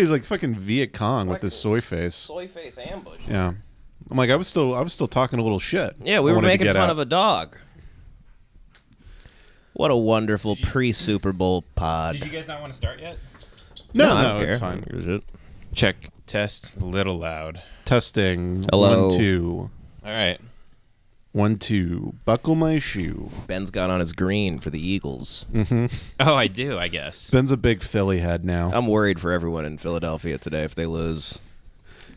He's like fucking Viet Cong with this soy face. Soy face ambush. Yeah. I'm like, I was still, I was still talking a little shit. Yeah, we I were wanted to making get fun out. of a dog. What a wonderful pre Super Bowl pod. Did you guys not want to start yet? No, I no, don't it's care. fine. Check test. A little loud. Testing. Hello. One, two. All right. One, two. Buckle my shoe. Ben's got on his green for the Eagles. Mm-hmm. Oh, I do. I guess. Ben's a big Philly head now. I'm worried for everyone in Philadelphia today if they lose.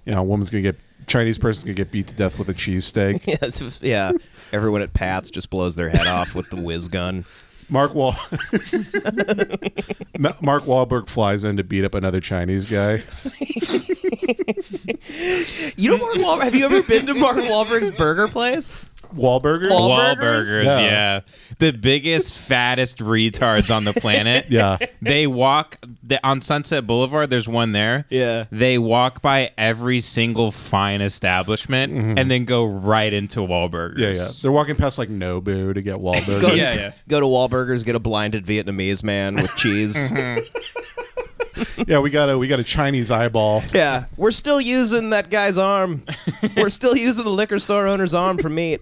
you know, a woman's gonna get Chinese person's gonna get beat to death with a cheesesteak. Yes, yeah. Everyone at Pat's just blows their head off with the whiz gun. Mark Wall. Mark Wahlberg flies in to beat up another Chinese guy. You know Mark Wahlberg? Have you ever been to Mark Wahlberg's burger place? Wahlburgers. Wahlburgers? Wahlburgers, Yeah. yeah. The biggest, fattest retards on the planet. Yeah. They walk the, on Sunset Boulevard. There's one there. Yeah. They walk by every single fine establishment and then go right into Wahlburgers. Mm-hmm. Yeah, yeah. They're walking past like Nobu to get Wahlburgers. Go, Yeah, yeah. Go to Wahlburgers, get a blinded Vietnamese man with cheese. yeah, we got a we got a Chinese eyeball. yeah, we're still using that guy's arm. We're still using the liquor store owner's arm for meat.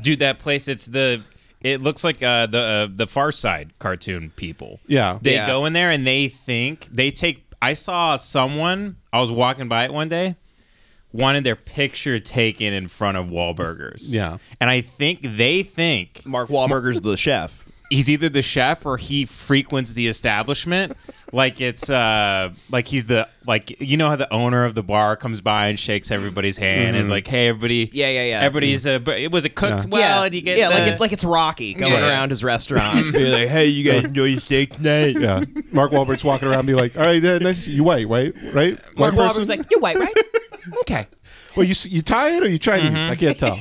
Dude, that place. It's the. It looks like uh, the uh, the Far Side cartoon people. Yeah. They Yeah. go in there and they think they take. I saw someone. I was walking by it one day. Wanted their picture taken in front of Wahlburgers. Yeah. and I think they think Mark Wahlberger's the chef. he's either the chef or he frequents the establishment. Like it's uh like he's the like you know how the owner of the bar comes by and shakes everybody's hand. And is like, hey everybody. Yeah, yeah, yeah. Everybody's uh, but it was it cooked Yeah. well? yeah, and you get yeah, the- like it's like it's Rocky going Yeah. around his restaurant. Be like, hey, you guys enjoy your steak tonight? Yeah. Mark Wahlberg's walking around, be like, "All right, uh, nice. You white, right? Right? Mark White Wahlberg's like, you white, right? okay. well, you you Thai or you Chinese? Mm-hmm. I can't tell.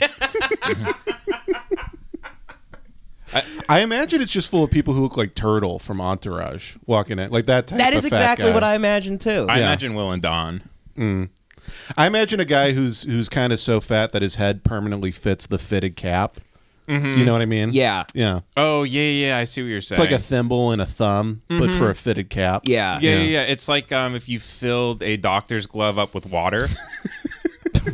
I imagine it's just full of people who look like Turtle from Entourage walking in, like that type. That of exactly guy. what I imagine too. I Yeah. imagine Will and Don. Mm. I imagine a guy who's who's kind of so fat that his head permanently fits the fitted cap. Mm-hmm. You know what I mean? yeah. Yeah. Oh yeah, yeah. I see what you're saying. It's like a thimble and a thumb, but mm-hmm. for a fitted cap. Yeah. Yeah, yeah, Yeah. yeah. It's like um, if you filled a doctor's glove up with water.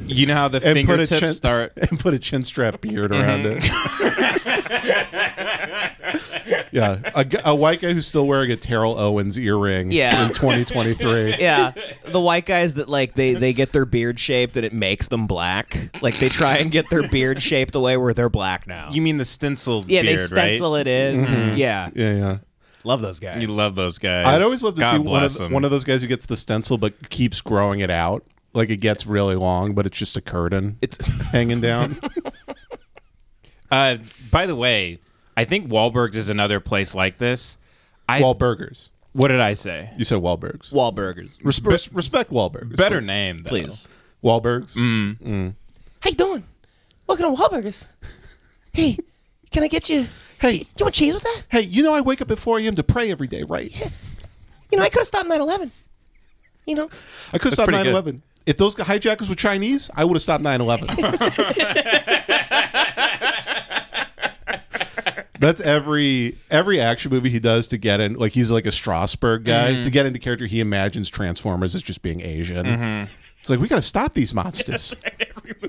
you know how the And fingertips chin start. and put a chin strap beard around mm-hmm. it. yeah, a, a white guy who's still wearing a Terrell Owens earring. Yeah. in 2023. Yeah, the white guys that like they they get their beard shaped and it makes them black. Like they try and get their beard shaped away where they're black now. You mean the stencil yeah, beard, they stencil right? it in. Mm-hmm. Mm-hmm. Yeah, Yeah, yeah. love those guys. You love those guys. I'd always love to God see one of, them. one of those guys who gets the stencil but keeps growing it out. Like it gets really long, but it's just a curtain. It's hanging down. Uh, by the way, I think Wahlberg's is another place like this. I Wahlburgers. what did I say? You said Wahlbergs. Wahlburgers. Respe- respect Wahlburgers. Better please. name, though. Please. Wahlbergs. How you doing? Welcome to Wahlburgers. Hey, can I get you? Hey, You want cheese with that? hey, you know I wake up at 4 a.m. to pray every day, right? Yeah. You know, I could have stopped 9/11. You know, I could have stopped pretty 9 good. 11. If those hijackers were Chinese, I would have stopped 9 11. That's every every action movie he does to get in. Like he's like a Strasberg guy mm-hmm. to get into character. He imagines Transformers as just being Asian. Mm-hmm. It's like we got to stop these monsters.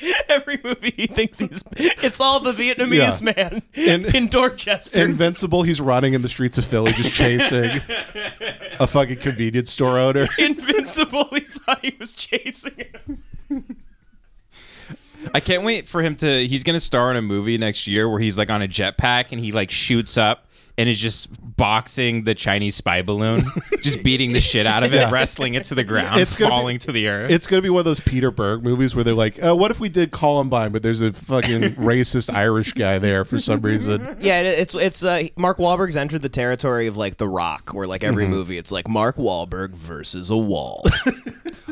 every movie, he thinks he's. It's all the Vietnamese Yeah. man And- in Dorchester. Invincible. He's running in the streets of Philly, just chasing a fucking convenience store owner. Invincible. He thought he was chasing him. I can't wait for him to. He's gonna star in a movie next year where he's like on a jetpack and he like shoots up and is just boxing the Chinese spy balloon, just beating the shit out of it, Yeah. wrestling it to the ground, It's gonna be- falling to the earth. It's gonna be one of those Peter Berg movies where they're like, uh, "What if we did Columbine, but there's a fucking racist Irish guy there for some reason." Yeah, it's it's uh, Mark Wahlberg's entered the territory of like The Rock, where like every movie it's like Mark Wahlberg versus a wall.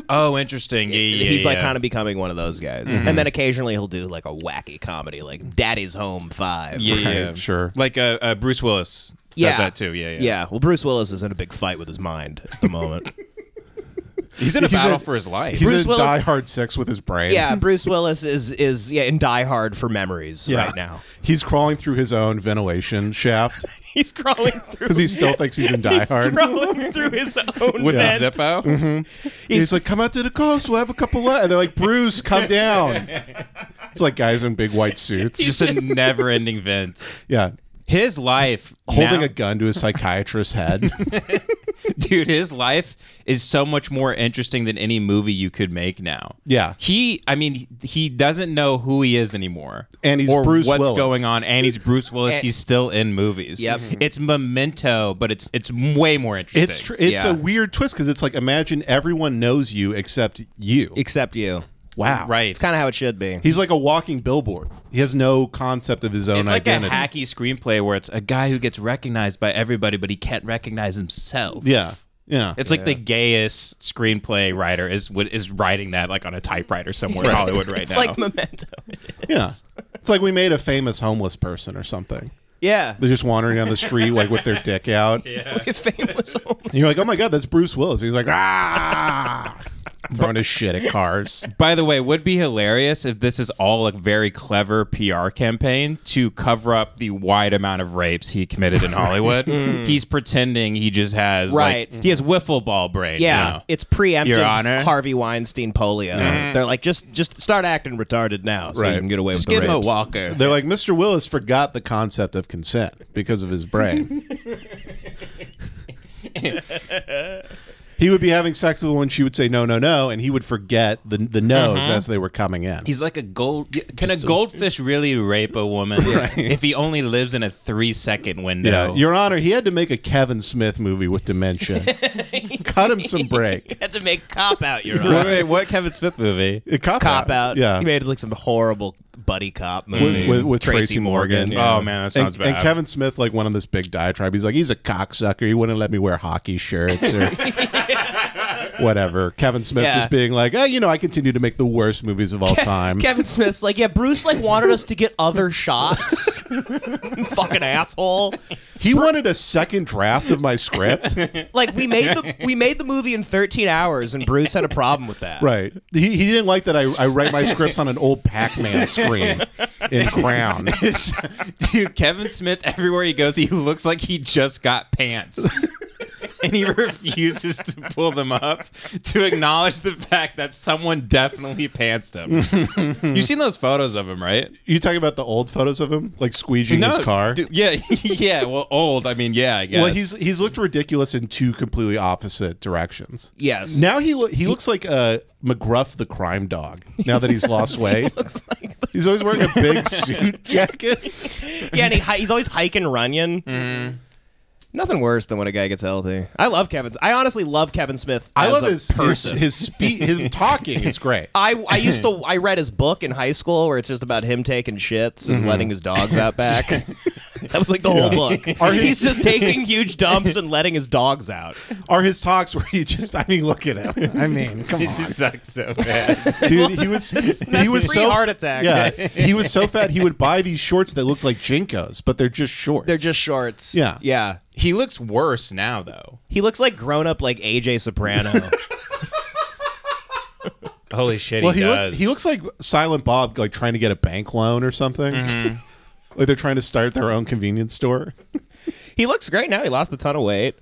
oh, interesting. Yeah, yeah, He's like kind of becoming one of those guys, and then occasionally he'll do like a wacky comedy, like Daddy's Home Five. yeah, yeah, sure. Like uh, uh, Bruce Willis does that too. Yeah, yeah. Yeah, well, Bruce Willis is in a big fight with his mind at the moment. He's in a He's battle in- for his life. He's Bruce in Willis- Die Hard Six with his brain. Yeah, Bruce Willis is is yeah in Die Hard for memories Yeah. right now. He's crawling through his own ventilation shaft He's crawling through because he still thinks he's in Die he's Hard. crawling through his own with vent. a Zippo. Mm-hmm. He's, like, "Come out to the coast. We'll have a couple." Left. And they're like, "Bruce, come down." It's like guys in big white suits. Just a never-ending vent. yeah, His life holding now- a gun to a psychiatrist's head. dude his life is so much more interesting than any movie you could make now Yeah. he i mean he- he doesn't know who he is anymore And he's or Bruce what's Willis. going on and he's bruce willis And- he's still in movies Yep. Mm-hmm. it's memento but it's it's way more interesting It's tr- it's Yeah. a weird twist because it's like imagine everyone knows you except you. Except you. Wow. right It's kind of how it should be. He's like a walking billboard. He has no concept of his own it's like identity. a hacky screenplay where it's a guy who gets recognized by everybody but he can't recognize himself yeah. Yeah. It's like the gayest screenplay writer is is writing that like on a typewriter somewhere in Hollywood right now. It's now. like Memento. yeah. It's like we made a famous homeless person or something. Yeah. They're just wandering down the street like with their dick out. Yeah. Famous. And you're like, oh my god, that's Bruce Willis. He's like, ah, throwing his shit at cars. By the way, would be hilarious if this is all a very clever PR campaign to cover up the wide amount of rapes he committed in Hollywood. Mm. He's pretending he just has Right. like he has wiffle ball brain. Yeah, you know? it's preemptive Your Honor. Harvey Weinstein polio. They're like, just just start acting retarded now, so Right. you can get away Just with give the him a walker. They're like, Mr. Willis forgot the concept of consent because of his brain. he would be having sex with a woman, she would say no, no, no, and he would forget the the no's mm-hmm. as they were coming in. He's like a gold. Can a goldfish really rape a woman if he only lives in a three second window? yeah, Your Honor, he had to make a Kevin Smith movie with dementia. Cut him some break. had to make cop out your Wait, wait, what Kevin Smith movie? A cop, cop out. Yeah. he made like some horrible buddy cop movie with, with, with Tracy, Morgan. Oh man, that sounds and, bad. and Kevin Smith like went on this big diatribe. He's like, he's a cocksucker. He wouldn't let me wear hockey shirts or whatever. Kevin Smith Yeah. just being like, eh, you know, I continue to make the worst movies of all time. Kevin Smith's like, yeah, Bruce like wanted us to get other shots. Fucking asshole. he wanted a second draft of my script. Like we made the we made the movie in 13 hours, and Bruce had a problem with that. right. He, he didn't like that I, I write my scripts on an old Pac-Man screen in Crown. Dude, Kevin Smith, everywhere he goes, he looks like he just got pants. And he refuses to pull them up to acknowledge the fact that someone definitely pantsed him. You've seen those photos of him, right? You talking about the old photos of him, like squeegeeing his car? dude, yeah, yeah. Well, old. I mean, yeah, I guess. Well, he's he's looked ridiculous in two completely opposite directions. Yes. Now he lo- he looks like uh, McGruff the crime dog. Now that he's lost weight, Looks like he's always wearing a big suit jacket. yeah, and he, hi- he's always hiking Runyon. Nothing worse than when a guy gets healthy. I love Kevin. I honestly love Kevin Smith. I love his his person. his speech. Him talking is great. I, I used to I read his book in high school where it's just about him taking shits and mm-hmm. letting his dogs out back. that was like the whole book. Are He's his- just taking huge dumps and letting his dogs out. Are his talks where he just? I mean, look at him. I mean, come it on, just sucks so bad. dude. He was he was so pre-heart attack. Yeah, he was so fat. He would buy these shorts that looked like JNCOs, but they're just shorts. They're just shorts. Yeah. Yeah. he looks worse now, though. He looks like grown up like AJ Soprano. Holy shit, well. he, He look, does. he looks like Silent Bob, like trying to get a bank loan or something. Mm-hmm. Like they're trying to start their own convenience store. he looks great now. He lost a ton of weight.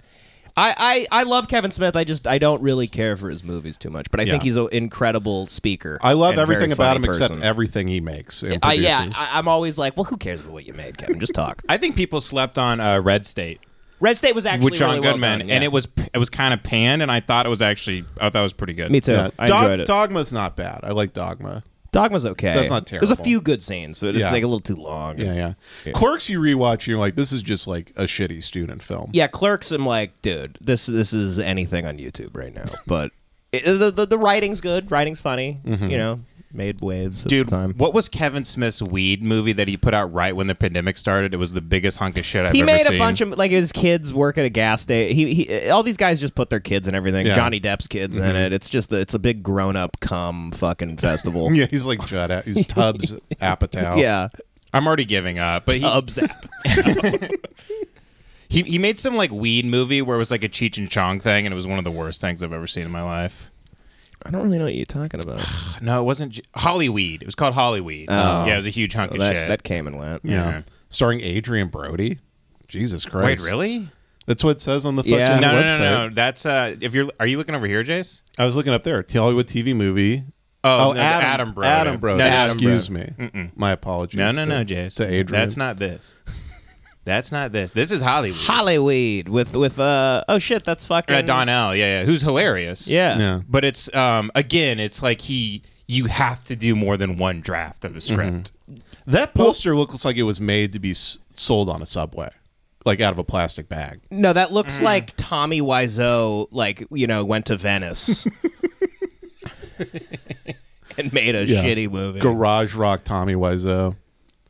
I, I, I love Kevin Smith. I just I don't really care for his movies too much, but I think he's an incredible speaker. I love and a very everything about funny him except person. everything he makes and I, produces. yeah, I, I'm always like, well, who cares about what you made, Kevin? Just talk. I think people slept on uh, Red State Red State was actually with John really well Goodman, done, and yeah. it was it was kind of panned, and I thought it was actually I thought it was pretty good. me too. Yeah. I Dog- enjoyed it. Dogma's not bad. I like Dogma. Dogma's okay. That's not terrible. There's a few good scenes, so it's Yeah. like a little too long. Yeah, yeah. Clerks you rewatch, you're like, this is just like a shitty student film. Yeah, Clerks. I'm like, dude, this this is anything on YouTube right now. But it, the, the the writing's good. Writing's funny. Mm-hmm. You know, made waves. At Dude, the time. what was Kevin Smith's weed movie that he put out right when the pandemic started? It was the biggest hunk of shit I've he ever seen. He made a bunch of like his kids work at a gas station. He, he all these guys just put their kids and everything. Yeah. Mm-hmm. Johnny Depp's kids in it. It's just a, it's a big grown up cum fucking festival. Yeah, he's like Judd. He's Tubbs Apatow. yeah, I'm already giving up, but he, Tubbs. he he made some like weed movie where it was like a Cheech and Chong thing, and it was one of the worst things I've ever seen in my life. I don't really know what you're talking about. No, it wasn't J- Hollyweed. It was called Hollyweed. Oh. Yeah, it was a huge hunk of that, shit. that came and went. Yeah. Starring Adrian Brody. Jesus Christ. Wait, Christ. really? That's what it says on the Yeah. fucking No, no, website. no, no. That's uh. If you're, are you looking over here, Jace? I was looking up there. Hollywood TV movie. Oh, Oh, no, Adam, Adam Brody. Adam Brody. No, no, Adam Excuse me. My apologies. No, no, to, no, Jace. To Adrian. That's not this. That's not this. This is Hollywood. Hollywood with with uh oh shit that's fucking Uh, Donnell, yeah, yeah, who's hilarious. Yeah. Yeah. but it's um again, it's like he you have to do more than one draft of a script. That poster looks like it was made to be s- sold on a subway, like out of a plastic bag. No, that looks Mm. like Tommy Wiseau, like you know, went to Venice and made a Yeah. shitty movie. Garage Rock Tommy Wiseau.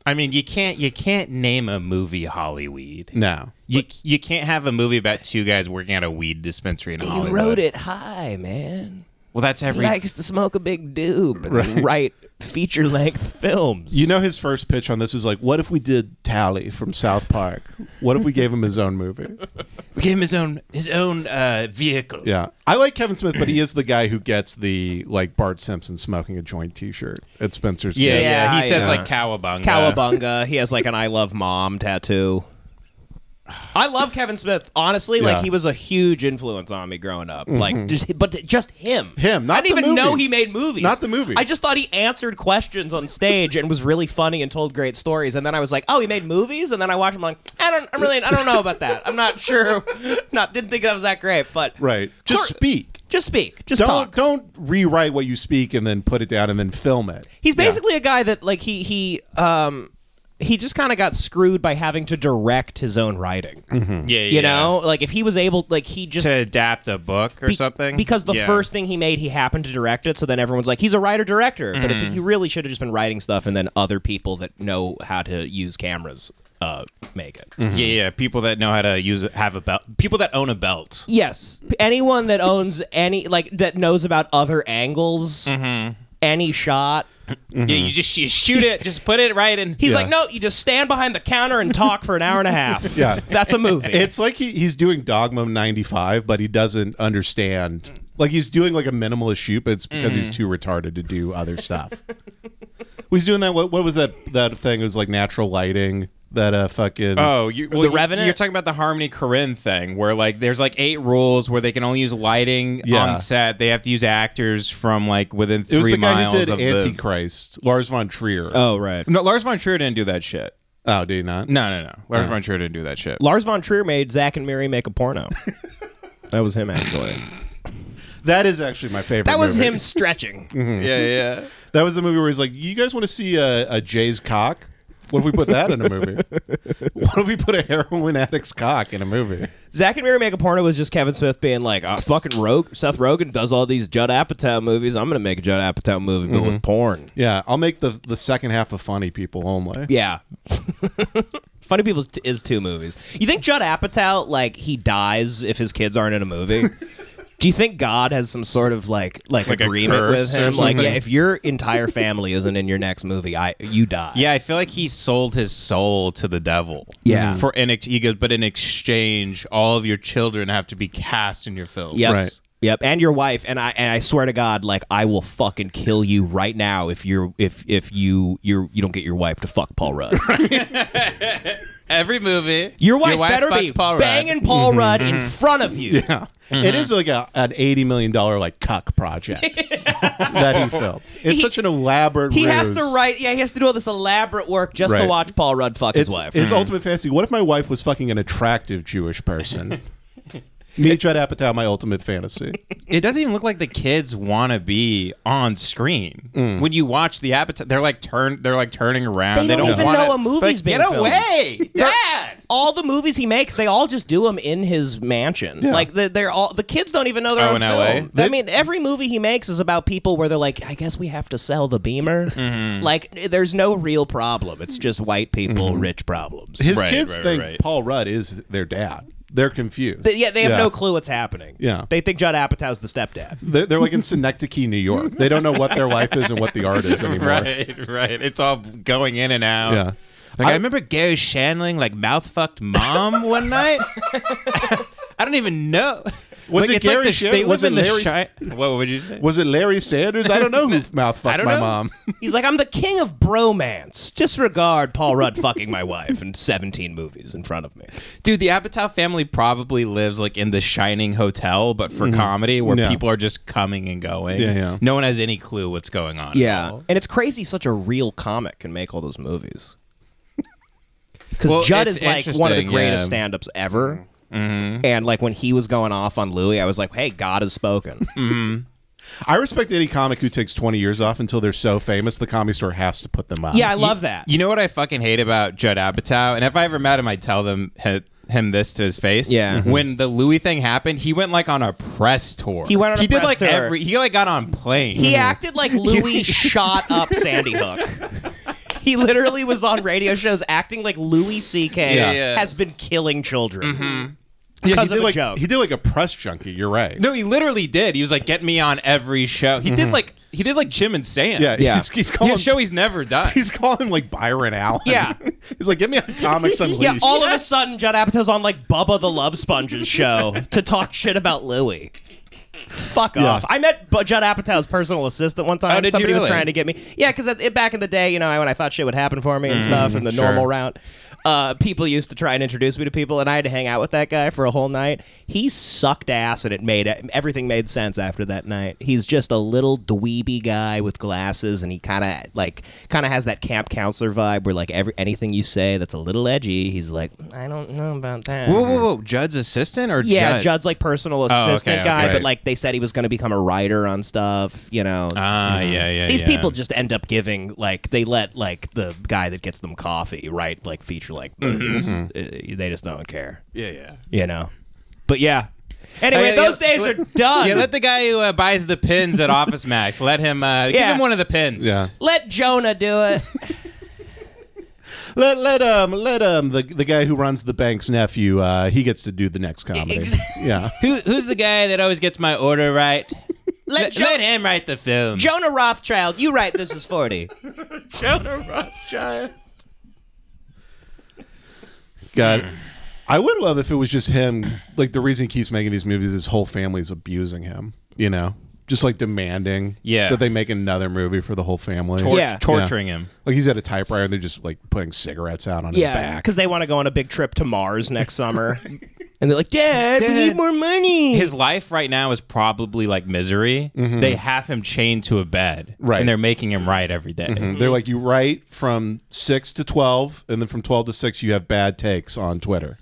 I mean, you can't you can't name a movie Hollyweed. No. You you can't have a movie about two guys working at a weed dispensary in he Hollywood. wrote it high, man. Well, that's He every. likes to smoke a big doob and write feature length films. You know his first pitch on this was like, "What if we did Towelie from South Park? What if we gave him his own movie?" we gave him his own his own uh, vehicle. Yeah, I like Kevin Smith, but he is the guy who gets the like Bart Simpson smoking a joint T-shirt at Spencer's. Yeah, yeah. Yeah, He says yeah. like cowabunga. Cowabunga. he has like an I love mom tattoo. I love Kevin Smith. Honestly, Yeah. like he was a huge influence on me growing up. Like just, but just him. Him, not I didn't even know he made movies. Not the movies. I just thought he answered questions on stage and was really funny and told great stories. And then I was like, oh, he made movies. And then I watched him like, I don't, I'm really, I don't know about that. I'm not sure. Not didn't think that was that great. But Right. Just Cor- speak. just speak. Just Don't talk. don't rewrite what you speak and then put it down and then film it. He's basically a guy that like he he um he just kind of got screwed by having to direct his own writing. Yeah, yeah. You know, like if he was able, like he just to adapt a book or be- something. because the Yeah. first thing he made, he happened to direct it. So then everyone's like, he's a writer director, but it's like Mm. he really should have just been writing stuff, and then other people that know how to use cameras uh, make it. Yeah, yeah. People that know how to use it, have a belt. People that own a belt. Yes, anyone that owns any like that knows about other angles, Mm-hmm. Any shot. Yeah, you just you shoot it, just put it right in. He's Yeah. like, no, you just stand behind the counter and talk for an hour and a half. Yeah. that's a movie. It's like he, he's doing Dogma 95, but he doesn't understand. Like he's doing like a minimalist shoot, but it's because he's Mm-hmm. too retarded to do other stuff. he's doing that. What, what was that that thing? It was like natural lighting. That uh fucking. Oh, you, well, The you- Revenant? You're talking about the Harmony Korine thing, where like there's like eight rules where they can only use lighting Yeah. on set. They have to use actors from like within three it was the guy miles who did of the. Antichrist, Lars von Trier. oh right. No, Lars von Trier didn't do that shit. Oh, did he not? No, no, no. Lars von Trier didn't do that shit. Lars von Trier made Zack and Miri make a porno. that was him actually. That is actually my favorite. That was movie. him stretching. Yeah, yeah. That was the movie where he's like, "You guys want to see a, a Jay's cock? What if we put that in a movie? what if we put a heroin addict's cock in a movie? Zack and Miri make a porno was just Kevin Smith being like, oh, "Fucking Rogue, Seth Rogen does all these Judd Apatow movies. I'm gonna make a Judd Apatow movie, but with mm-hmm. porn." Yeah, I'll make the the second half of Funny People only. Yeah. Funny People is t- is two movies. You think Judd Apatow like he dies if his kids aren't in a movie? Do you think God has some sort of like like, Like a agreement curse with or him? Like, yeah, something? if your entire family isn't in your next movie, I you die. Yeah, I feel like he sold his soul to the devil. Yeah. Mm-hmm. For in ex- he goes, but in exchange, all of your children have to be cast in your film. Yep. Right. Yep, and your wife, and I and I swear to God, like I will fucking kill you right now if you're if if you you're you don't get your wife to fuck Paul Rudd. Every movie, Your wife, better fucks be Paul Rudd. banging Paul mm-hmm. Rudd in mm-hmm. front of you. Yeah, mm-hmm. It is like a, an eighty million dollar like cuck project that he films. It's He- such an elaborate. He has ruse. to write. Yeah, he has to do all this elaborate work just to Right. watch Paul Rudd fuck It's his wife. his mm. ultimate fantasy. What if my wife was fucking an attractive Jewish person? Me, Judd Apatow, my ultimate fantasy. It doesn't even look like the kids want to be on screen. Mm. When you watch the appetite, they're like turn, they're like turning around. They They, don't don't even wanna, know a movie's like, being Get filmed. away, Dad! all the movies he makes, they all just do them in his mansion. Like the, they're all the kids don't even know they're Oh, on in LA? film. I mean, every movie he makes is about people where they're like, I guess we have to sell the Beamer. Mm-hmm. Like, there's no real problem. It's just white people, rich problems. His Right, kids right, think right. Paul Rudd is their dad. They're confused. Th- yeah, they have no clue what's happening. Yeah. they think Judd Apatow's the stepdad. They're, they're like in Synecdoche, New York. They don't know what their life is and what the art is anymore. Right, right. It's all going in and out. Yeah. Like I, I- remember Garry Shandling like mouth fucked mom one night. I don't even know. Was Like, it it's like Gary the, Sher- they live was it in the Larry- shi- What would you say? Was it Larry Sanders? I don't know who mouth fucked my know. mom. He's like, I'm the king of bromance. Disregard Paul Rudd fucking my wife in 17 movies in front of me. Dude, the Apatow family probably lives like in the Shining Hotel, but for mm-hmm. comedy, where Yeah. people are just coming and going. Yeah, yeah. No one has any clue what's going on. at all. And it's crazy such a real comic can make all those movies. Because Well, Judd is like one of the greatest yeah. stand ups ever. And like when he was going off on Louis, I was like, hey, God has spoken. Mm-hmm. I respect any comic who takes 20 years off until they're so famous the comedy store has to put them on. yeah, I love that. You know what I fucking hate about Judd Apatow? And if I ever met him, I'd tell them him this to his face. Yeah. Mhm. When the Louis thing happened, he went like on a press tour. He went on He did press like tour. every. He like got on planes. He acted like Louis shot up Sandy Hook. He literally was on radio shows acting like Louis C.K. Yeah, yeah. has been killing children. Yeah, because he of did a like, joke. He did like a press junkie. You're right. No, he literally did. He was like, "Get me on every show." He did mm-hmm. like he did like Jim and Sam. Yeah, Yeah. He's, he's He calling had a show he's never done. He's calling like Byron Allen. Yeah. he's like, get me on Comics Unleashed. Yeah, all of a sudden, Judd Apatow's on like Bubba the Love Sponges show to talk shit about Louis. Fuck Yeah. off! I met Bu- Judd Apatow's personal assistant one time. Oh, did you Somebody was trying to get me. Yeah, because back in the day, you know, when I thought shit would happen for me and stuff, and the sure. normal route, uh, people used to try and introduce me to people, and I had to hang out with that guy for a whole night. He sucked ass, and it made everything made sense after that night. He's just a little dweeby guy with glasses, and he kind of like kind of has that camp counselor vibe, where like every anything you say that's a little edgy, he's like, I don't know about that. whoa, whoa, whoa! Judd's assistant or Yeah, Judd? Judd's like personal assistant okay, guy, okay. but like they said he was going to become a writer on stuff. You know, Ah, yeah, yeah. these yeah. people just end up giving like they let like the guy that gets them coffee write like feature like movies. Uh, They just don't care, Yeah, yeah. you know. But yeah. Anyway, yeah, those yeah. days are done. Yeah, let the guy who uh, buys the pins at Office Max let him uh, give him one of the pins. Yeah. Let Jonah do it. Let let um let um the the guy who runs the bank's nephew uh he gets to do the next comedy. Ex- yeah. Who who's the guy that always gets my order right? Let, Let, Jo- let him write the film. Jonah Rothschild, you write this is 40. Jonah Rothschild. God. I would love if it was just him. Like the reason he keeps making these movies, is his whole family's abusing him. You know, just like demanding Yeah. that they make another movie for the whole family. Tor- Yeah. torturing him. Like he's at a typewriter and they're just like putting cigarettes out on his Yeah, back. because they want to go on a big trip to Mars next summer. and they're like, Dad, we need more money. His life right now is probably like misery. They have him chained to a bed, Mm-hmm. Right. And they're making him write every day. Mm, They're like you write from six to twelve, and then from twelve to six you have bad takes on Twitter.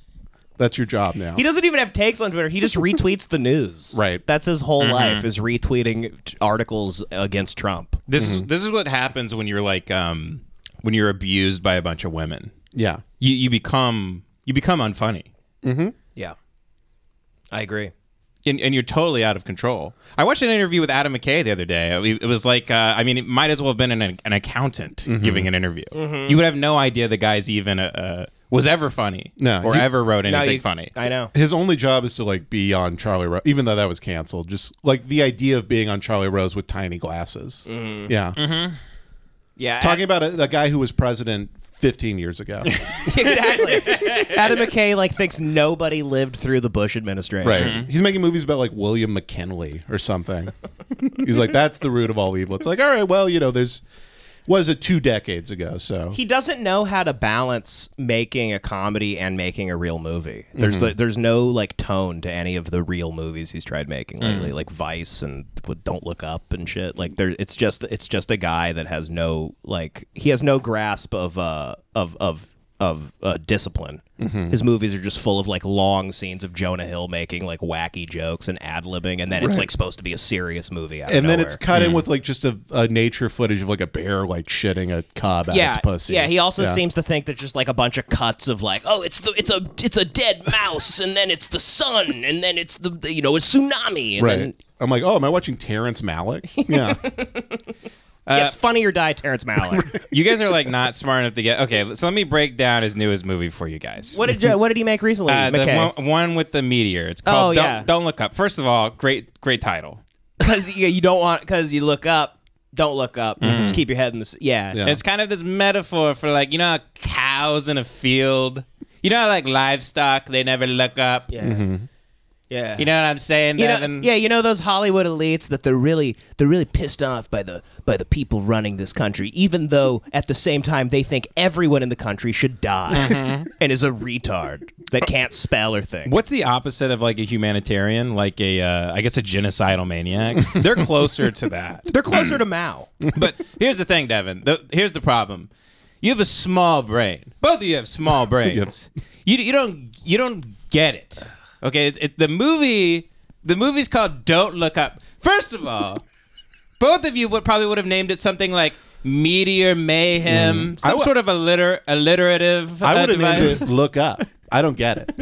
That's your job now. He doesn't even have takes on Twitter. He just retweets the news. Right. That's his whole life is retweeting t- articles against Trump. This is this is what happens when you're like um when you're abused by a bunch of women. yeah. You you become you become unfunny. Mm-hmm. Yeah. I agree. and, and you're totally out of control. I watched an interview with Adam McKay the other day. It it was like, uh, I mean, it might as well have been an, an accountant giving an interview. You would have no idea the guy's even uh, uh, was ever funny, No, or he- ever wrote anything you- funny. I know. His only job is to like be on Charlie Rose, even though that was canceled. Just like the idea of being on Charlie Rose with tiny glasses. Mm-hmm. Yeah. Mm-hmm. Yeah. Talking about a, a guy who was president 15 years ago. exactly. Adam McKay like thinks nobody lived through the Bush administration. right. Mm-hmm. He's making movies about like William McKinley or something. He's like, that's the root of all evil. It's like, all right, well, you know, there's, was it two decades ago? So He doesn't know how to balance making a comedy and making a real movie. There's Mm-hmm. the, there's no like tone to any of the real movies he's tried making Mm. lately, like Vice and Don't Look Up and shit. Like there, it's just it's just a guy that has no like he has no grasp of uh of of of uh, discipline. Mm-hmm. His movies are just full of like long scenes of Jonah Hill making like wacky jokes and ad libbing, and then it's like supposed to be a serious movie. Out of and then it's nowhere. cut in with like just a, a nature footage of like a bear like shitting a cub out yeah, its pussy. Yeah, he also Yeah. seems to think that just like a bunch of cuts of like, oh, it's the it's a it's a dead mouse, and then it's the sun, and then it's the you know it's tsunami, and right. then I'm like, oh, am I watching Terrence Malick? Yeah. Uh, yeah, it's funny or die, Terrence Malick. You guys are like not smart enough to get. Okay, so let me break down his newest movie for you guys. what did you, what did he make recently? Uh, the McKay? one, one with the meteor. It's called Oh, don't, yeah. don't Look Up. First of all, great great title. Because you, you don't want because you look up, don't look up, mm-hmm. just keep your head in the s- yeah. Yeah. It's kind of this metaphor for like you know how cows in a field. You know how like livestock they never look up. Yeah. Mm-hmm. Yeah. You know what I'm saying, You know, Devin? yeah, you know those Hollywood elites that they're really they're really pissed off by the by the people running this country, even though at the same time they think everyone in the country should die and is a retard that can't spell or think. What's the opposite of like a humanitarian? Like a, uh, I guess a genocidal maniac. They're closer to that. They're closer to Mao. But here's the thing, Devin. The, here's the problem. You have a small brain. Both of you have small brains. you, you don't you don't get it. Okay, it, it- the movie the movie's called Don't Look Up. First of all, both of you would probably would have named it something like Meteor Mayhem, some w- sort of alliter- alliterative. I uh, would have named device. it "Look Up." I don't get it.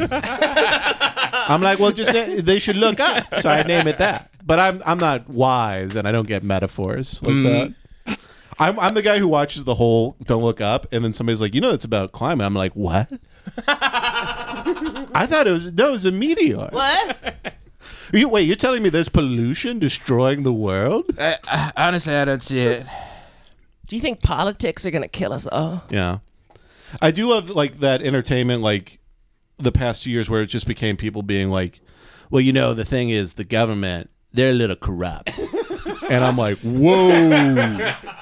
I'm like, well, just say- they should look up, so I name it that. But I'm I'm not wise, and I don't get metaphors like that. I'm I'm the guy who watches the whole "Don't Look Up," and then somebody's like, you know, it's about climate. I'm like, what? I thought it was no, it was a meteor. What? You, wait, you're telling me there's pollution destroying the world? Honestly, I don't see it. Do you think politics are gonna kill us all? Yeah. I do love like that entertainment like the past two years where it just became people being like, Well, you know, the thing is the government, they're a little corrupt. and I'm like, Whoa.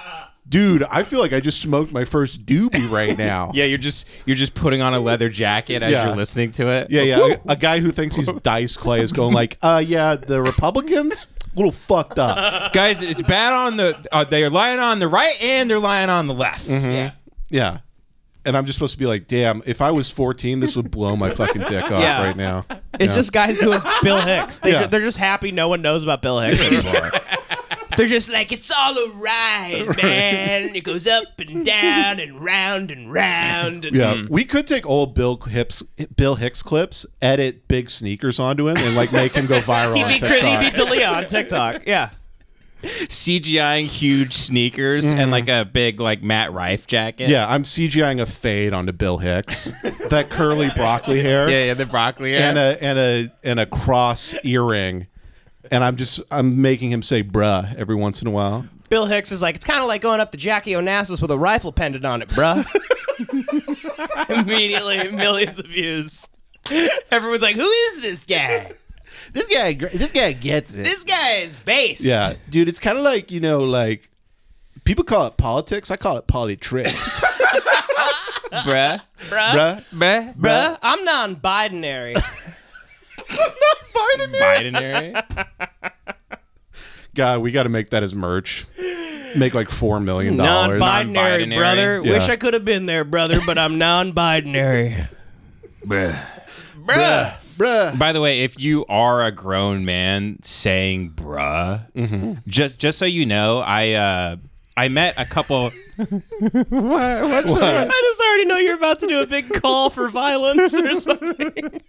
Dude, I feel like I just smoked my first doobie right now. Yeah, you're just you're just putting on a leather jacket as Yeah. you're listening to it. Yeah, yeah. A, a guy who thinks he's Dice Clay is going like, uh yeah, the Republicans? A little fucked up. guys, it's bad on the. Uh, they're lying on the right and they're lying on the left. Yeah. Yeah. And I'm just supposed to be like, damn, if I was 14, this would blow my fucking dick off Yeah. right now. It's just guys doing Bill Hicks. They Yeah. ju- they're just happy no one knows about Bill Hicks anymore. they're just like, it's all a ride, man. It goes up and down and round and round. And Yeah, mm. we could take old Bill Hicks, Bill Hicks clips, edit big sneakers onto him, and like make him go viral He'd on be, TikTok. he'd be Dalia on TikTok. Yeah. CGIing huge sneakers and mm-hmm. like a big like Matt Rife jacket. yeah, I'm CGIing a fade onto Bill Hicks, that curly broccoli hair, yeah, yeah. The broccoli hair. and a and a and a cross earring, and I'm just I'm making him say "bruh" every once in a while. Bill Hicks is like, it's kind of like going up to Jackie Onassis with a rifle pendant on it, bruh. Immediately, millions of views. Everyone's like, who is this guy? This guy, this guy gets it. This guy is based. yeah, dude, it's kind of like you know, like people call it politics. I call it politics, bruh, Bruh. bruh. bruh, Bruh, I'm non-binary. Binary. God, we got to make that as merch. Make like four million dollars. non-binary, Non-binary. brother. Yeah. Wish I could have been there, brother, but I'm non-binary. bruh. Bruh. Bruh. By the way, if you are a grown man saying "bruh," just just so you know, I uh, I met a couple. I just already know you're about to do a big call for violence or something.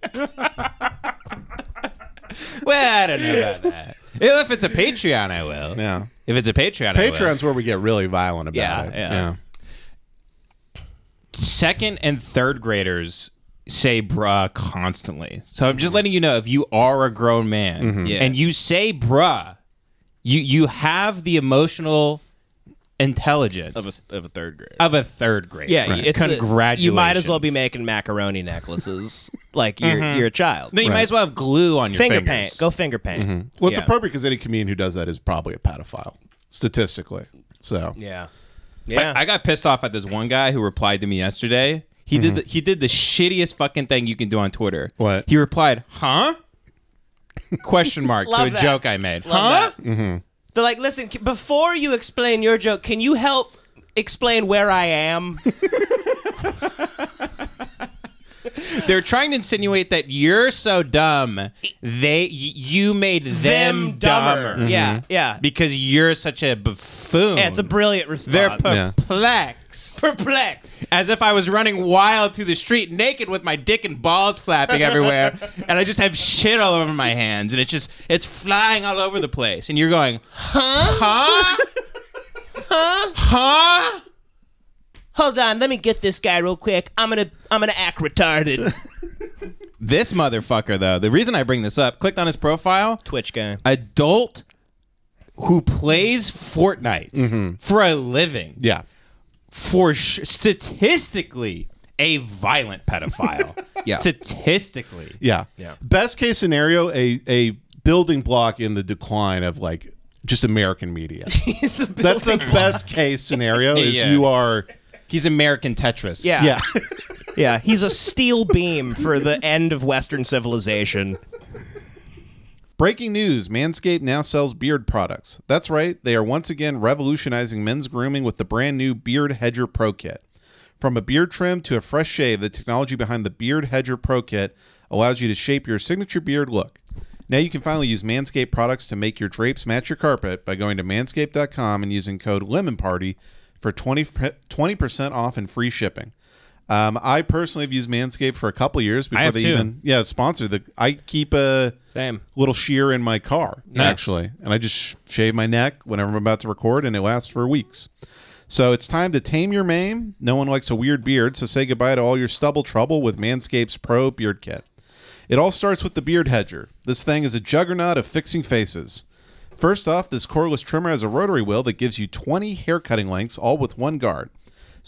Well, I don't know about that. If it's a Patreon, I will. Yeah. If it's a Patreon, I will. Patreon's where we get really violent about Yeah, it. yeah. yeah. second and third graders say bruh constantly. So I'm just mm-hmm. letting you know if you are a grown man mm-hmm. Yeah. and you say bruh, you you have the emotional intelligence of a, of a third grade. of a third grade. Yeah, it's a- congratulations. you might as well be making macaroni necklaces like you're mm-hmm. you're a child. No, you might as well have glue on your finger fingers. paint. Go finger paint. Mm-hmm. Well, it's Yeah. appropriate because any comedian who does that is probably a pedophile, statistically. So Yeah. I- Yeah. I, got pissed off at this one guy who replied to me yesterday. He did mm-hmm. the, he did the shittiest fucking thing you can do on Twitter. What? He replied, "Huh?" Question mark to a that. joke I made. Love huh? That. They're like, listen, c- before you explain your joke, can you help explain where I am? They're trying to insinuate that you're so dumb, they y- you made them, dumber. Yeah, mm-hmm. yeah. Because you're such a buffoon. Yeah, it's a brilliant response. They're Yeah. perplexed. perplexed. As if I was running wild through the street naked with my dick and balls flapping everywhere, and I just have shit all over my hands, and it's just it's flying all over the place, and you're going, huh, huh, huh, huh. Hold on, let me get this guy real quick. I'm gonna I'm gonna act retarded. This motherfucker, though, the reason I bring this up, clicked on his profile, Twitch guy. adult who plays Fortnite mm-hmm. for a living. yeah, For sh- statistically, a violent pedophile. Yeah. Statistically. Yeah. Yeah. Best case scenario, a a building block in the decline of like just American media. That's the best case scenario. Is Yeah. you are He's American Tetris. Yeah. yeah. Yeah, he's a steel beam for the end of Western civilization. Breaking news Manscaped now sells beard products. That's right, they are once again revolutionizing men's grooming with the brand new Beard Hedger Pro Kit. From a beard trim to a fresh shave, the technology behind the Beard Hedger Pro Kit allows you to shape your signature beard look. Now you can finally use Manscaped products to make your drapes match your carpet by going to manscaped.com and using code LEMONPARTY for 20, 20% off and free shipping. Um, I personally have used Manscaped for a couple years before they even yeah sponsor the. I keep a Same. little shear in my car Nice. actually and i just sh- shave my neck whenever i'm about to record and it lasts for weeks so it's time to tame your mane no one likes a weird beard so say goodbye to all your stubble trouble with manscaped's pro beard kit it all starts with the beard hedger this thing is a juggernaut of fixing faces first off this cordless trimmer has a rotary wheel that gives you 20 hair cutting lengths all with one guard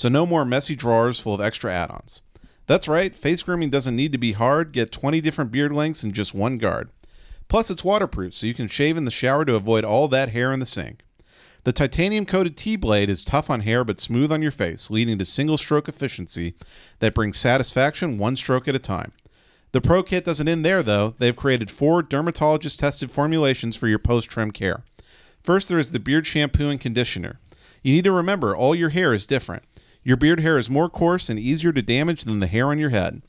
so no more messy drawers full of extra add-ons that's right, face grooming doesn't need to be hard. Get 20 different beard lengths in just one guard. Plus, it's waterproof, so you can shave in the shower to avoid all that hair in the sink. The titanium coated T blade is tough on hair but smooth on your face, leading to single stroke efficiency that brings satisfaction one stroke at a time. The Pro Kit doesn't end there, though. They've created four dermatologist tested formulations for your post trim care. First, there is the beard shampoo and conditioner. You need to remember all your hair is different. Your beard hair is more coarse and easier to damage than the hair on your head.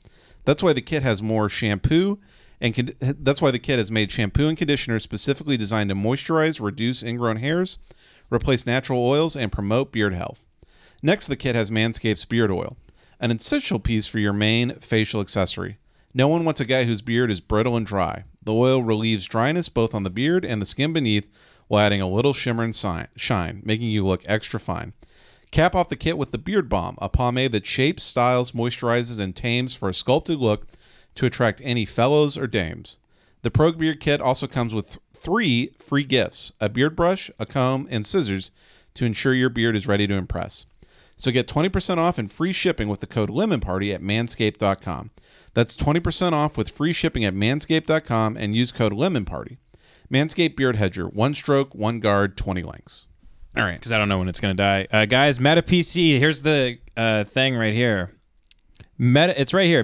That's why the kit has more shampoo and con- that's why the kit has made shampoo and conditioner specifically designed to moisturize, reduce ingrown hairs, replace natural oils, and promote beard health. Next, the kit has Manscaped's beard oil, an essential piece for your main facial accessory. No one wants a guy whose beard is brittle and dry. The oil relieves dryness both on the beard and the skin beneath while adding a little shimmer and shine, making you look extra fine. Cap off the kit with the Beard Bomb, a pomade that shapes, styles, moisturizes, and tames for a sculpted look to attract any fellows or dames. The Pro Beard Kit also comes with three free gifts a beard brush, a comb, and scissors to ensure your beard is ready to impress. So get 20% off and free shipping with the code LEMONPARTY at manscaped.com. That's 20% off with free shipping at manscaped.com and use code LEMONPARTY. Manscaped Beard Hedger, one stroke, one guard, 20 lengths. All right, because I don't know when it's going to die. Uh, guys, Meta PC. Here's the uh, thing right here. Meta. It's right here.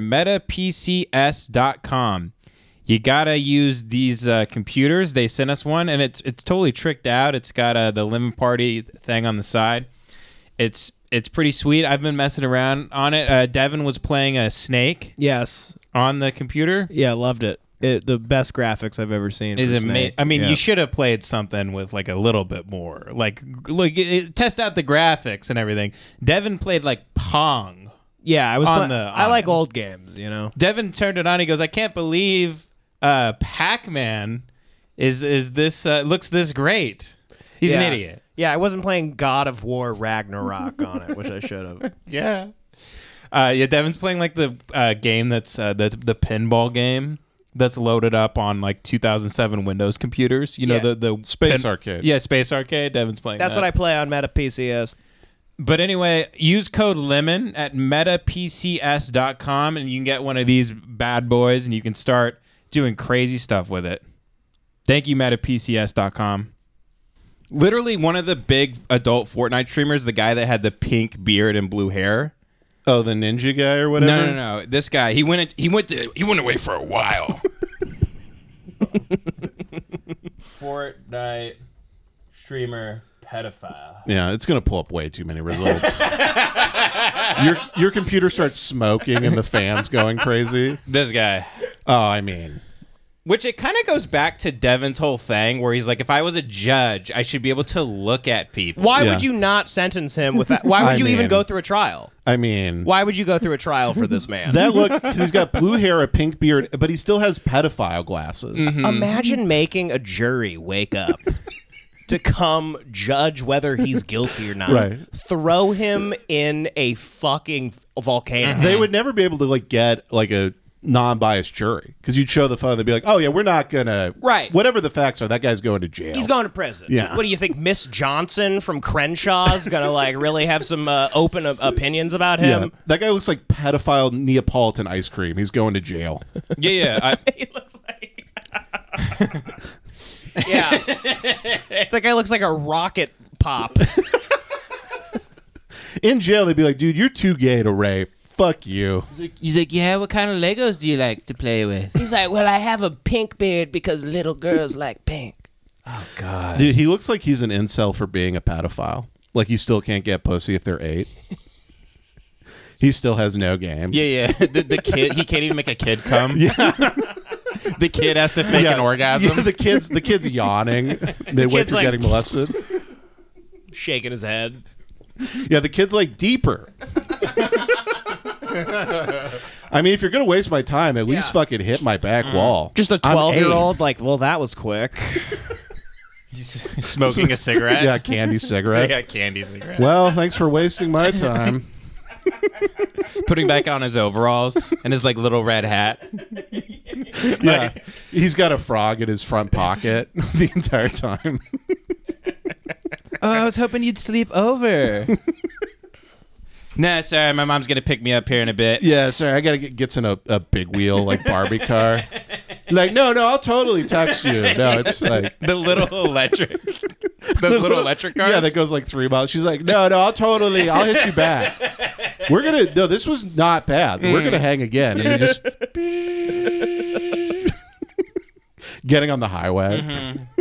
MetaPCS.com. You gotta use these uh, computers. They sent us one, and it's it's totally tricked out. It's got uh, the lemon party thing on the side. It's it's pretty sweet. I've been messing around on it. Uh, Devin was playing a snake Yes. on the computer. Yeah, loved it. It the best graphics I've ever seen. is amazing. I mean, Yeah. you should have played something with like a little bit more, like look, it, test out the graphics and everything. Devin played like Pong. Yeah, I was. on play- the- I like old games. You know. Devin turned it on. He goes, "I can't believe uh, Pac-Man is is this uh, looks this great." He's yeah. an idiot. Yeah, I wasn't playing God of War Ragnarok on it, which I should have. Yeah. Uh, yeah, Devin's playing like the uh, game that's uh, the the pinball game that's loaded up on like 2007 Windows computers. You know Yeah. the the Space Cadet. Yeah, Space Cadet. Devin's playing. That's that. what I play on Meta PCS. But anyway, use code LEMON at metapcs.com and you can get one of these bad boys and you can start doing crazy stuff with it. Thank you, metapcs.com. Literally, one of the big adult Fortnite streamers, the guy that had the pink beard and blue hair. Oh, the ninja guy or whatever? No, no, no. This guy, he went. He went. To, he went away for a while. Fortnite streamer pedophile. Yeah, it's gonna pull up way too many results. your your computer starts smoking and the fans going crazy. This guy. Oh, I mean, Which it kind of goes back to Devin's whole thing, where he's like, if I was a judge, I should be able to look at people. Why Yeah. would you not sentence him with that? Why would I you even mean- go through a trial? I mean Why would you go through a trial for this man? that look because he's got blue hair, a pink beard, but he still has pedophile glasses. Mm-hmm. Imagine making a jury wake up to come judge whether he's guilty or not. Right. Throw him in a fucking volcano. They would never be able to like get like a non-biased jury because you'd show the photo, they'd be like, "Oh yeah, we're not gonna Right. Whatever the facts are, that guy's going to jail. He's going to prison. Yeah. What do you think? Miss Johnson from Crenshaw's gonna like really have some uh, open o- opinions about him Yeah, him? that guy looks like pedophile Neapolitan ice cream. He's going to jail. Yeah, yeah. I, he looks like. yeah. that guy looks like a rocket pop. In jail, they'd be like, "Dude, you're too gay to rape. Fuck you." he's like, yeah. What kind of Legos do you like to play with? He's like, well, I have a pink beard because little girls like pink. Oh god. Dude, he looks like he's an incel for being a pedophile. Like he still can't get pussy if they're eight. he still has no game. Yeah, yeah. The, the kid, he can't even make a kid come. Yeah. the kid has to fake an orgasm. Yeah, the kids, the kid's yawning midway kid's through like- getting molested. Shaking his head. Yeah, the kid's like deeper. I mean, if you're gonna waste my time, at least fucking hit my back mm. wall. Just a I'm 12 year eight. old, like, well, that was quick. He's smoking a cigarette. Yeah, candy cigarette. Yeah, candy cigarette. Well, thanks for wasting my time. Putting back on his overalls and his like little red hat. Yeah, he's got a frog in his front pocket the entire time. Oh, I was hoping you'd sleep over. Nah, sorry. My mom's gonna pick me up here in a bit. Yeah, sorry, I gotta get gets in a, a big wheel like Barbie car. Like, no, no, I'll totally text you. No, it's like The little electric, the little electric car. Yeah, that goes like three miles. She's like, no, no, I'll totally, I'll hit you back. We're gonna, no, this was not bad. We're gonna mm. hang again, and you just getting on the highway, mm-hmm.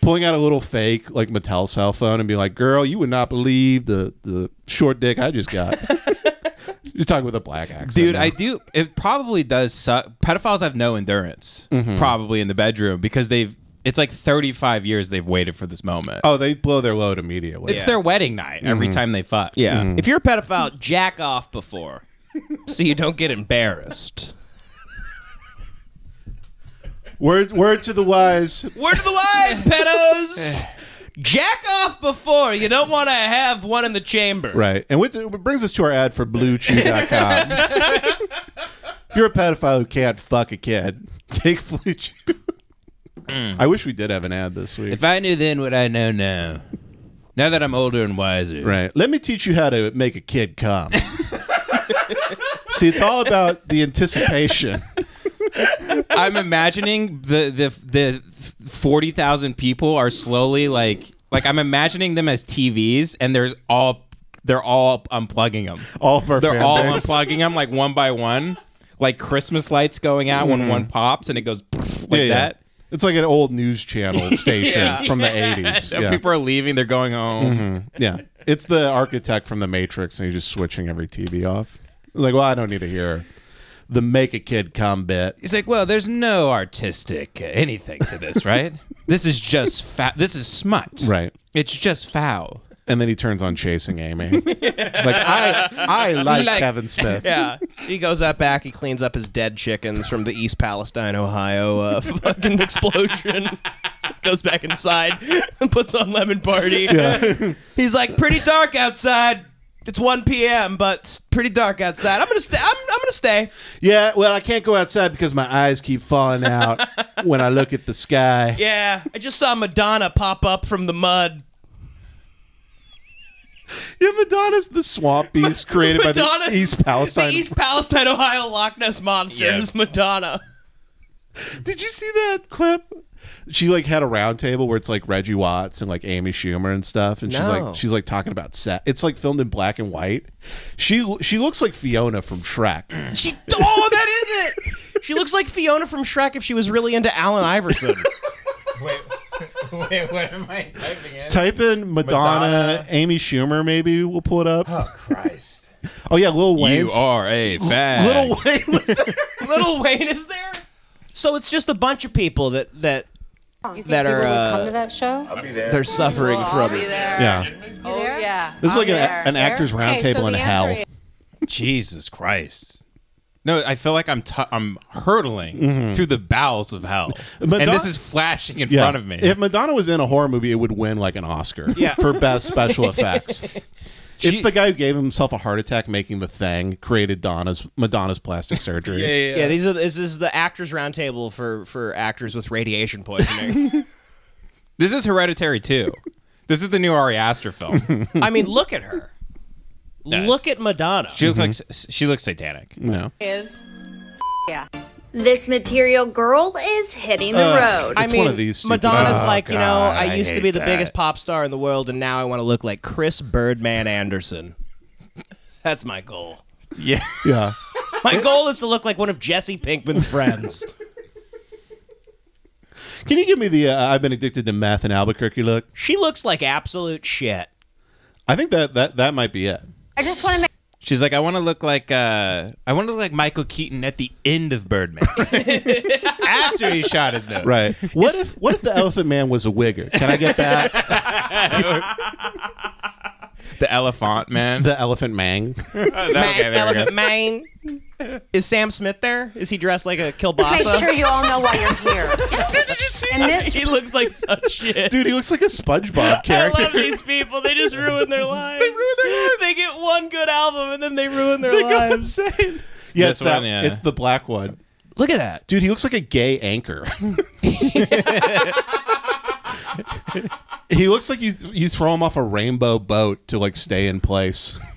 Pulling out a little fake like Mattel cell phone, and be like, girl, you would not believe the the short dick I just got. She's talking with a black accent, Dude, now. I do. It probably does suck. Pedophiles have no endurance, mm-hmm. probably in the bedroom because they've. It's like 35 years they've waited for this moment. oh, they blow their load immediately. it's their wedding night every mm-hmm. time they fuck. Yeah. Mm-hmm. If you're a pedophile, jack off before so you don't get embarrassed. Word, word to the wise. Word to the wise, pedos! jack off before. You don't want to have one in the chamber. Right. And which brings us to our ad for BlueChew.com. if you're a pedophile who can't fuck a kid, take Blue Chew. Mm. I wish we did have an ad this week. If I knew then what I know now, now that I'm older and wiser, right. Let me teach you how to make a kid come. See, it's all about the anticipation. I'm imagining the the the forty thousand people are slowly like like I'm imagining them as TVs and they're all they're all unplugging them. All of our They're fan all base. unplugging them like one by one, like Christmas lights going out when one pops and it goes like Mm-hmm. Yeah, yeah. that. It's like an old news channel station from the 80s. So Yeah. people are leaving, they're going home. yeah. It's the architect from The Matrix, and he's just switching every TV off. Like, well, I don't need to hear the make a kid come bit. He's like, well, there's no artistic anything to this, right? this is just fa- this is smut. Right. It's just foul. And then he turns on Chasing Amy. like I, I like, Like- Kevin Smith. Yeah, he goes up back. He cleans up his dead chickens from the East Palestine, Ohio uh, fucking explosion. goes back inside and puts on Lemon Party. He's like, pretty dark outside. It's 1 p.m., but it's pretty dark outside. I'm gonna stay. I'm, I'm gonna stay. Yeah, well, I can't go outside because my eyes keep falling out when I look at the sky. Yeah, I just saw Madonna pop up from the mud. Yeah, Madonna's the swamp beast created by Madonna's the East Palestine. The East Palestine, Ohio Loch Ness monster Yeah. is Madonna. Did you see that clip? She like had a round table where it's like Reggie Watts and like Amy Schumer and stuff, and she's No. like she's like talking about set. It's like filmed in black and white. She she looks like Fiona from Shrek. She oh, that is it. She looks like Fiona from Shrek if she was really into Allen Iverson. Wait, wait, what am I typing in? Type in Madonna, Madonna. Amy Schumer, maybe we'll pull it up. Oh, Christ! Oh yeah, Lil Wayne. You are a fag. Lil Wayne was there. Little Wayne is there. So it's just a bunch of people that that You think that are people would uh, come to that show? they're suffering I'll from be it. there. Yeah, Oh yeah. this is like an, an actors Okay, so roundtable in hell. answer Jesus Christ. No, I feel like I'm t- I'm hurtling through the bowels of hell, Madonna- and this is flashing in Yeah. front of me. If Madonna was in a horror movie, it would win like an Oscar Yeah. for best special effects. It's the guy who gave himself a heart attack making the thing, created Donna's Madonna's plastic surgery. Yeah, yeah. these are this is the actors roundtable for for actors with radiation poisoning. This is Hereditary too. This is the new Ari Aster film. I mean, look at her. Look at Madonna. She looks like mm-hmm. she looks satanic. No. is yeah. This material girl is hitting the road. I It's mean, one of these stupid- Madonna's Oh, like, you know, God, I I used to hate be the that. biggest pop star in the world, and now I want to look like Chris Birdman Andersen. That's my goal. Yeah. Yeah. My goal is to look like one of Jesse Pinkman's friends. Can you give me the uh, I've been addicted to meth in Albuquerque look? She looks like absolute shit. I think that that that might be it. I just want to make She's like, I want to look like uh, I want to look like Michael Keaton at the end of Birdman, after he shot his nose. Right. What if what if the Elephant Man was a wigger? Can I get that? The Elephant Man. The Elephant Mang. okay, there we go. Elephant Mane. Is Sam Smith there? Is he dressed like a make kielbasa? sure you all know why you're here. Did you see And this he looks like such shit. Dude, he looks like a SpongeBob I character. love these people. They just ruin their lives. they get one good album and then they ruin their lives. insane. Yeah, This it's, that, one, yeah. it's the black one. Look at that. Dude, he looks like a gay anchor. He looks like you you throw him off a rainbow boat to like stay in place.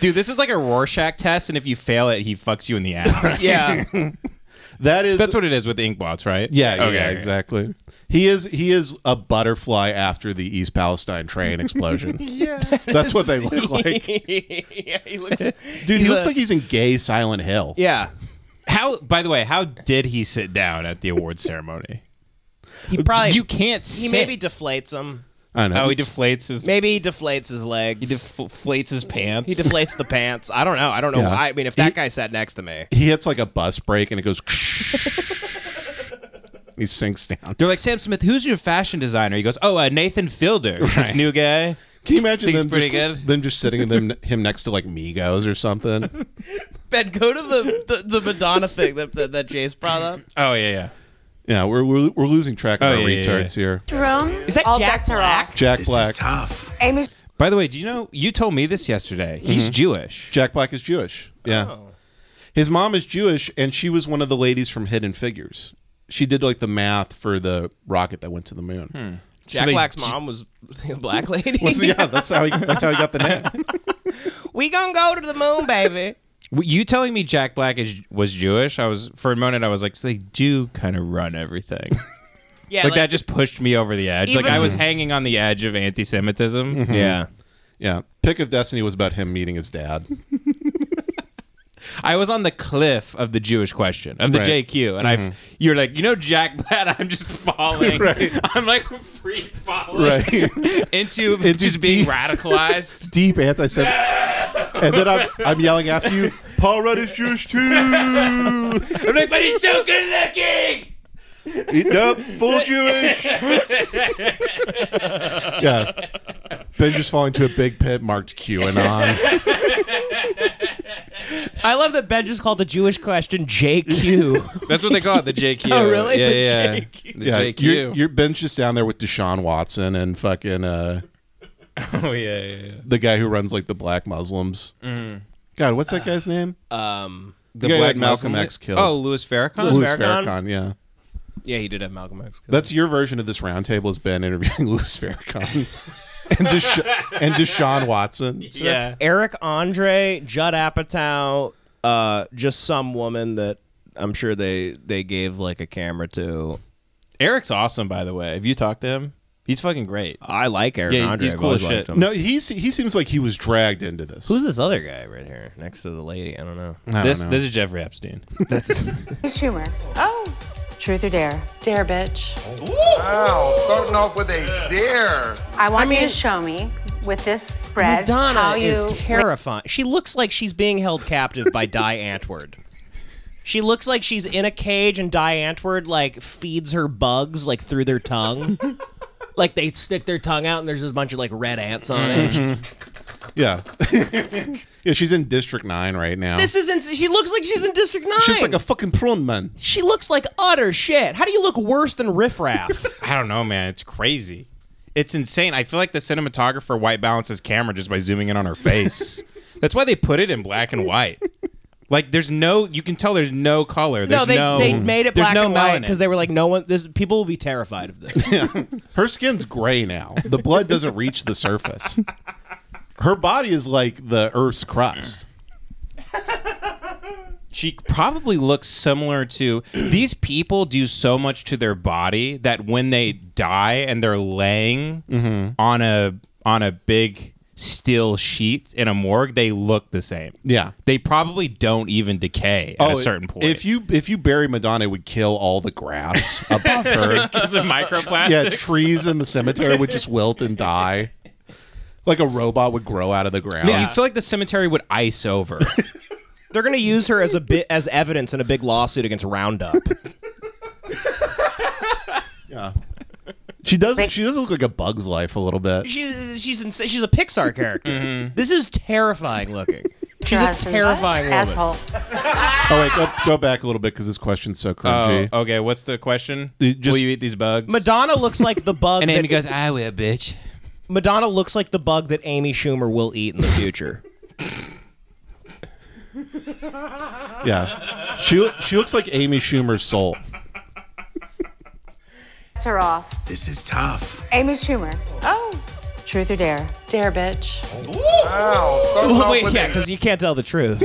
Dude, this is like a Rorschach test, and if you fail it, he fucks you in the ass. Yeah. That is That's what it is with ink blots, right? Yeah, yeah, Okay, okay. exactly. He is he is a butterfly after the East Palestine train explosion. yeah, that's what they look like. yeah, he looks. Dude, he looks a- like he's in gay Silent Hill. Yeah. How? By the way, how did he sit down at the award ceremony? He probably. you can't see he sit. maybe deflates him. I don't know. oh, he deflates his. Maybe he deflates his legs. He deflates his pants. He deflates the pants. I don't know. I don't know. Yeah. Why. I mean, if that guy sat next to me, he hits like a bus break and it goes. he sinks down. They're like Sam Smith. Who's your fashion designer? He goes, Oh, uh, Nathan Fielder, this new guy. Can you imagine Think them pretty just, good? them just sitting them him next to like Migos or something? Ben, go to the the, the Madonna thing that, that that Jace brought up. Oh yeah, yeah. yeah, we're we're, we're losing track of Oh, our yeah, yeah, retards here. Jerome, Is that all Jack bets are Black? off. Jack Black. Amy, By the way, do you know you told me this yesterday? He's mm-hmm. Jewish. Jack Black is Jewish. Yeah. Oh. His mom is Jewish, and she was one of the ladies from Hidden Figures. She did like the math for the rocket that went to the moon. Hmm. Jack they- Black's mom was a black lady. So, yeah, that's how he that's how he got the name. we gonna go to the moon, baby. You telling me Jack Black is was Jewish? I was for a moment. I was like, so they do kind of run everything. Yeah, like, that just pushed me over the edge. like I was hanging on the edge of anti-Semitism. Mm-hmm. Yeah. Yeah, Pick of Destiny was about him meeting his dad. I was on the cliff of the Jewish question of the Right. JQ, and I, mm-hmm. you're like, you know, Jack Black. I'm just falling. Right. I'm like free falling Right, into, Into just being radicalized. deep anti-Semitic. And then I'm, I'm yelling after you. Paul Rudd is Jewish too. I'm like, but he's so good looking. yep, full Jewish. yeah. Ben just falling to a big pit marked QAnon. I love that Ben just called the Jewish question JQ. That's what they call it, the JQ. Oh, really? Yeah, The yeah. JQ. The Yeah, JQ. you're, you're Ben's just down there with Deshaun Watson and fucking uh, oh yeah, yeah, yeah. the guy who runs like the black Muslims. God, what's that guy's name? um, The guy that Malcolm X killed. Oh, Louis Farrakhan. Louis Farrakhan? Farrakhan. Yeah, yeah, he did have Malcolm X. killed. that's your version of this roundtable has Ben interviewing Louis Farrakhan and Desha- and Deshaun Watson. yeah. Eric Andre, Judd Apatow, uh, just some woman that I'm sure they they gave like a camera to. Eric's awesome, by the way. Have you talked to him? He's fucking great. I like Eric Yeah, he's- Andre. he's cool as shit. No, he's he seems like he was dragged into this. Who's this other guy right here next to the lady? I don't know. I don't This know. this is Jeffrey Epstein. That's Schumer. Oh, truth or dare? Dare, bitch. Wow, starting off with a dare. I want you to show me with this spread Madonna how you is terrifying. She looks like she's being held captive by Die Antwoord. She looks like she's in a cage and Die Antwoord like feeds her bugs like through their tongue. like they stick their tongue out and there's just a bunch of like red ants on it. Mm-hmm. Yeah. yeah, she's in District 9 right now. This isn't. She looks like she's in District Nine. she looks like a fucking prawn man. She looks like utter shit. How do you look worse than Riff Raff? I don't know, man. It's crazy. It's insane. I feel like the cinematographer white balances camera just by zooming in on her face. That's why they put it in black and white. Like there's no, you can tell there's no color. There's no, they, no, they made it black no and white because they were like, no one. This people will be terrified of this. Her skin's gray now. The blood doesn't reach the surface. Her body is like the Earth's crust. She probably looks similar to these people do so much to their body that when they die and they're laying Mm-hmm. on a on a big steel sheet in a morgue, they look the same. Yeah. They probably don't even decay at a certain point. Oh, If you if you bury Madonna, it would kill all the grass above her. because of microplastics. yeah, trees in the cemetery would just wilt and die. Like a robot would grow out of the ground. Yeah, you feel like the cemetery would ice over. They're gonna use her as a bit as evidence in a big lawsuit against Roundup. Yeah. She does. She does look like a Bug's Life a little bit. she's she's ins- she's a Pixar character. Mm-hmm. This is terrifying looking. She's a Husband's terrifying woman. asshole. Oh wait, go, go back a little bit because this question's so oh, cringy. okay. What's the question? Just- Will you eat these bugs? Madonna looks like the bug. and that, Amy goes, "I will, bitch." Madonna looks like the bug that Amy Schumer will eat in the future. Yeah, she she looks like Amy Schumer's soul. Piss her off. This is tough. Amy Schumer. Oh. Truth or dare? Dare, bitch. Wow, starting well, wait, yeah, because you can't tell the truth.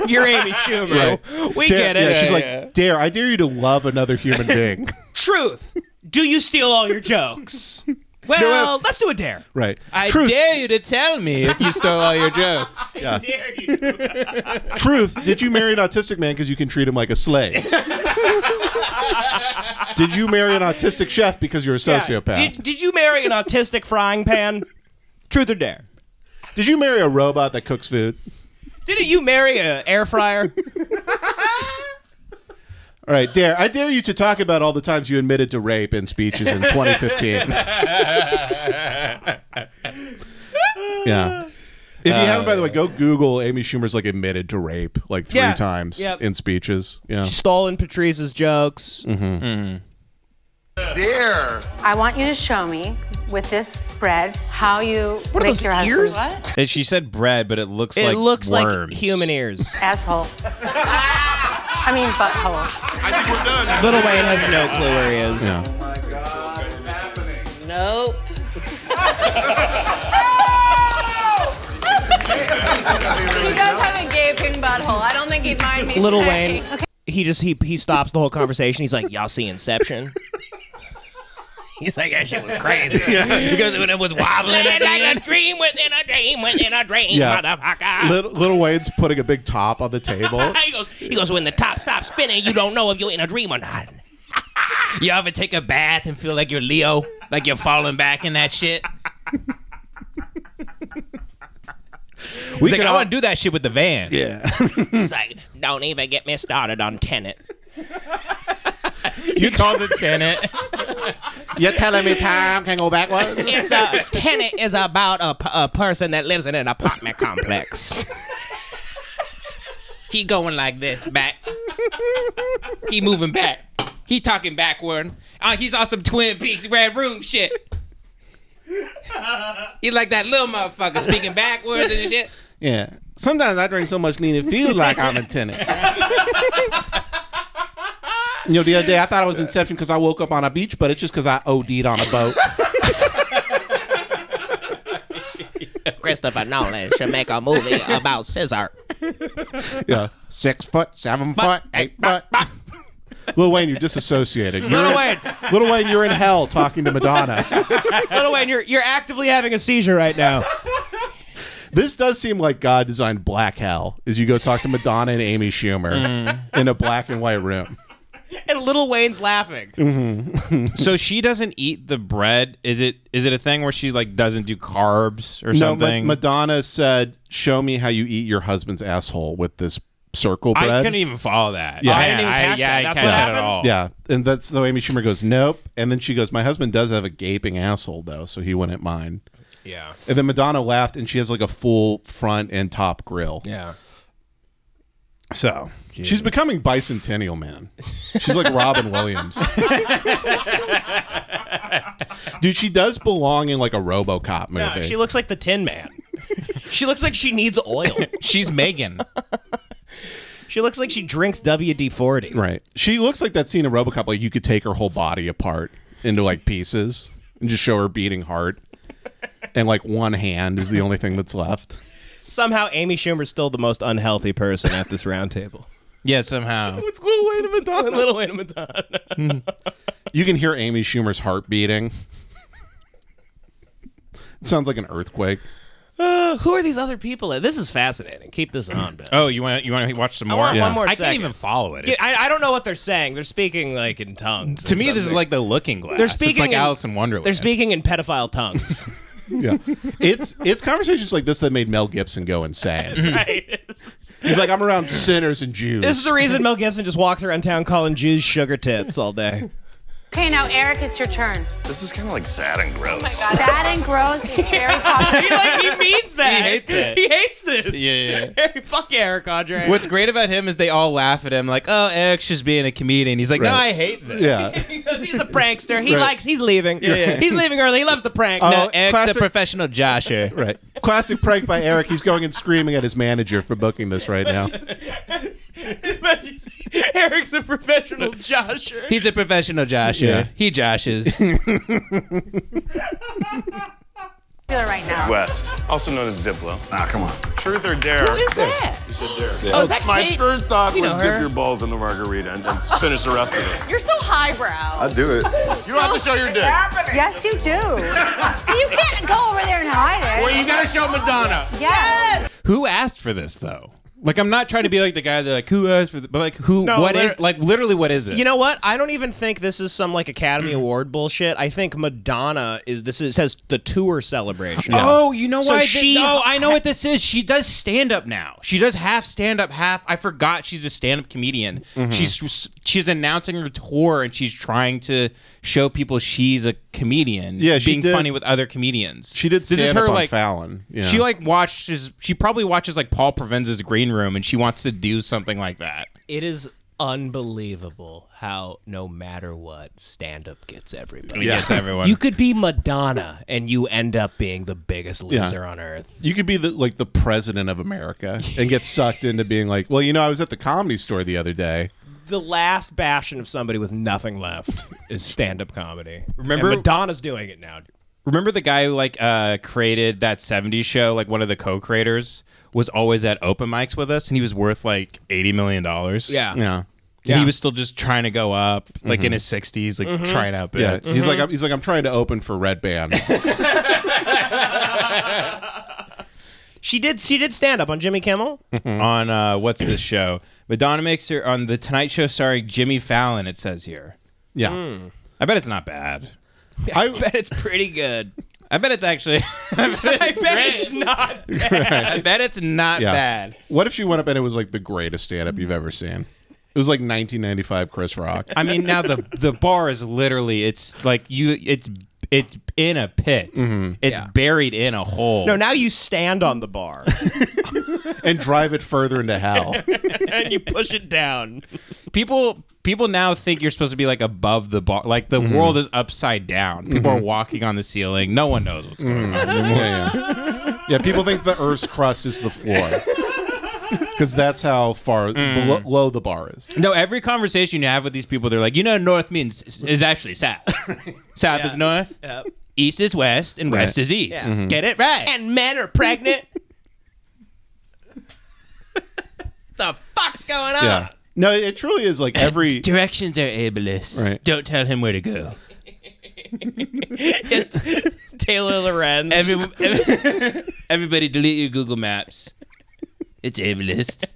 You're Amy Schumer. We Dare- get it. Yeah, she's like, dare I dare you to love another human being. truth. Do you steal all your jokes? Well, let's do a dare. right. I Truth. dare you to tell me if you stole all your jokes. Yeah. Dare you? Truth. Did you marry an autistic man because you can treat him like a slave? Did you marry an autistic chef because you're a sociopath? Did, did you marry an autistic frying pan? Truth or dare? Did you marry a robot that cooks food? Didn't you marry an air fryer? All right, dare I dare you to talk about all the times you admitted to rape in speeches in 2015. yeah. If you haven't, by the way, go Google Amy Schumer's like admitted to rape like three Yeah. times Yep. in speeches. Yeah. Stolen Patrice's jokes. Mm-hmm. Dare. I want you to show me with this spread how you What are make those your husband ears? what? And she said bread, but it looks It like looks worms. like human ears. Asshole. I mean butthole. I think we're done. Little Wayne has no clue where he is. Yeah. Nope. He does have a gaping butthole. I don't think he'd mind me Little saying. Wayne. He just he he stops the whole conversation. He's like, "Y'all see Inception?" He's like, "That shit was crazy." yeah. because when it was wobbling, like a dream within a dream within a dream, Yeah. motherfucker. Little, Little Wayne's putting a big top on the table. he goes, he goes, when the top stops spinning, you don't know if you're in a dream or not. You ever take a bath and feel like you're Leo, like you're falling back in that shit? We He's like, can I want to do that shit with the van. Yeah. He's like, don't even get me started on Tenet. You called it tenant. You're telling me time can go backwards? It's a tenant is about a, a person that lives in an apartment complex. He going like this back. He moving back. He talking backward. Uh, he's on some Twin Peaks Red Room shit. He like that little motherfucker speaking backwards and shit. Yeah. Sometimes I drink so much lean it feels like I'm a tenant. You know, the other day I thought it was Inception because I woke up on a beach, but it's just because I OD'd on a boat. Christopher Nolan should make a movie about scissor. yeah. Six foot, seven foot, eight foot. Lil Wayne, you're disassociated. You're Lil in- Wayne. Lil Wayne, you're in hell talking to Madonna. Little Wayne, you're you're actively having a seizure right now. This does seem like God designed black hell as you go talk to Madonna and Amy Schumer mm. in a black and white room. And Little Wayne's laughing. Mm-hmm. So she doesn't eat the bread. Is it is it a thing where she like doesn't do carbs or No, Ma- something? Madonna said, "Show me how you eat your husband's asshole with this circle bread." I couldn't even follow that. Yeah. I didn't even catch yeah, that. I That's catch what that happened? at all. Yeah, and that's the way Amy Schumer goes, "Nope," and then she goes, "My husband does have a gaping asshole, though, so he wouldn't mind." Yeah. And then Madonna laughed, and she has like a full front and top grill. Yeah. So she's becoming bicentennial, man. She's like Robin Williams. Dude, she does belong in like a RoboCop movie. Yeah, she looks like the Tin Man. she looks like she needs oil. She's Megan. She looks like she drinks WD forty. right. She looks like that scene in RoboCop. Like you could take her whole body apart into like pieces and just show her beating heart, and like one hand is the only thing that's left. Somehow Amy Schumer's still the most unhealthy person at this round table. Yeah, somehow. With Lil Wayne and Madonna. Little Wayne Madonna. You can hear Amy Schumer's heart beating. It sounds like an earthquake. Uh, who are these other people? This is fascinating. Keep this on, Ben. Oh, you want you want to watch some I more? want Yeah. one more I second. can't even follow it. Yeah, It's- I, I don't know what they're saying. They're speaking like in tongues. to or me, this is something. like the Looking Glass. they're speaking It's like in, Alice in Wonderland. They're speaking in pedophile tongues. Yeah. It's it's conversations like this that made Mel Gibson go insane. right. He's like, I'm around sinners and Jews. This is the reason Mel Gibson just walks around town calling Jews sugar tits all day. Okay, now Eric, it's your turn. This is kind of like sad and gross. Oh sad and gross is very popular. he like he means that. He hates it. He hates this. Yeah, yeah. Fuck Eric Andre. What's great about him is they all laugh at him, like, "Oh, Eric's just being a comedian." He's like, "No, I hate this." yeah. because he's a prankster. He Right. likes. He's leaving. yeah. He's leaving early. He loves the prank. Oh, No, Eric's classic- a professional josher. Right. Classic prank by Eric. He's going and screaming at his manager for booking this right now. Eric's a professional josher. He's a professional josher. Yeah. He joshes. popular right now. West, also known as Diplo. Ah, come on. Truth or dare? Who is that? Oh, is that My Kate? first thought You was dip your balls in the margarita and, and finish the rest of it. You're so highbrow. I do it. You don't have to show your dick. Yes, you do. and you can't go over there and hide it. Well, you gotta show Madonna. yes. who asked for this though? Like, I'm not trying to be like the guy that like who asked for this, but like who? No, what is liter- like literally what is it? You know what? I don't even think this is some like Academy Award bullshit. I think Madonna is. This is says the tour celebration. Oh, you know So why? she- oh, I know what this is. She does stand up now. She does half stand up, half. I forgot she's a stand up comedian. Mm-hmm. She's she's announcing her tour and she's trying to show people she's a comedian. Yeah, she being did- funny with other comedians. She did This is her up on like Fallon. Yeah. She like watches. She probably watches like Paul Provenza's Green Room, and she wants to do something like that. It is unbelievable how no matter what, stand up gets everybody. It gets everyone. You could be Madonna and you end up being the biggest loser on earth. You could be the like the president of America and get sucked into being like, well, you know, I was at the comedy store the other day. The last bastion of somebody with nothing left is stand up comedy. Remember- And Madonna's doing it now. Remember the guy who like uh, created that '70s show? Like one of the co-creators was always at open mics with us, and he was worth like eighty million dollars. Yeah. Yeah. And he was still just trying to go up, like in his 60s, like Mm-hmm. trying out bits. Yeah. bits. He's like, I'm, he's like, I'm trying to open for Red Band. She did she did stand up on Jimmy Kimmel. on uh, what's this show? Madonna makes her on the Tonight Show starring Jimmy Fallon. It says here. Yeah. I bet it's not bad. I bet it's pretty good. I bet it's actually. I bet I it's, bet great. it's not I bet it's not Yeah. bad. What if she went up and it was like the greatest stand up you've ever seen? It was like 1995 Chris Rock. I mean, now the the bar is literally it's like you it's it's in a pit. Mm-hmm. It's Yeah. buried in a hole. No, now you stand on the bar and drive it further into hell. and you push it down. people people now think you're supposed to be like above the bar. Like the mm-hmm. world is upside down. People are mm-hmm. walking on the ceiling. No one knows what's going on. yeah, yeah. Yeah, people think the Earth's crust is the floor. Because that's how far mm. below, low the bar is. No, every conversation you have with these people, they're like, you know, north means is actually south. south is north. Yep. East is west, and west is east. Yeah. Mm-hmm. Get it right. And men are pregnant. the fuck's going on? Yeah. No, it truly is like every. Directions are ableist. Right. Don't tell him where to go. It's Taylor Lorenz. Every, everybody, delete your Google Maps. It's ableist.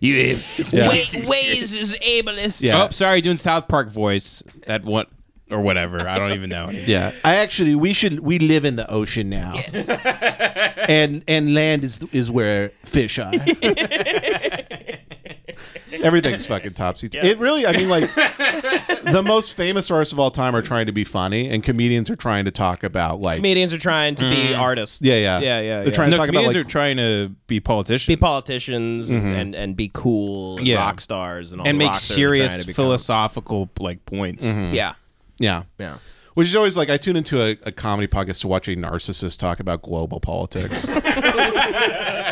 You ableist. Yeah. Wa- Waze is ableist. Yeah. Oh, sorry, doing South Park voice. That one or whatever. I don't even know. Yeah, I actually we should we live in the ocean now, and and land is is where fish are. Everything's fucking topsy. It really, I mean, like the most famous artists of all time are trying to be funny, and comedians are trying to talk about like Comedians are trying to be mm-hmm. artists. Yeah, yeah. yeah, yeah. They're yeah. trying to no, talk about comedians like are trying to be politicians. be politicians mm-hmm. and, and be cool and Yeah. rock stars and all and the make rock stars are trying serious philosophical like points. Mm-hmm. Yeah, yeah, yeah. which is always like I tune into a, a comedy podcast to watch a narcissist talk about global politics.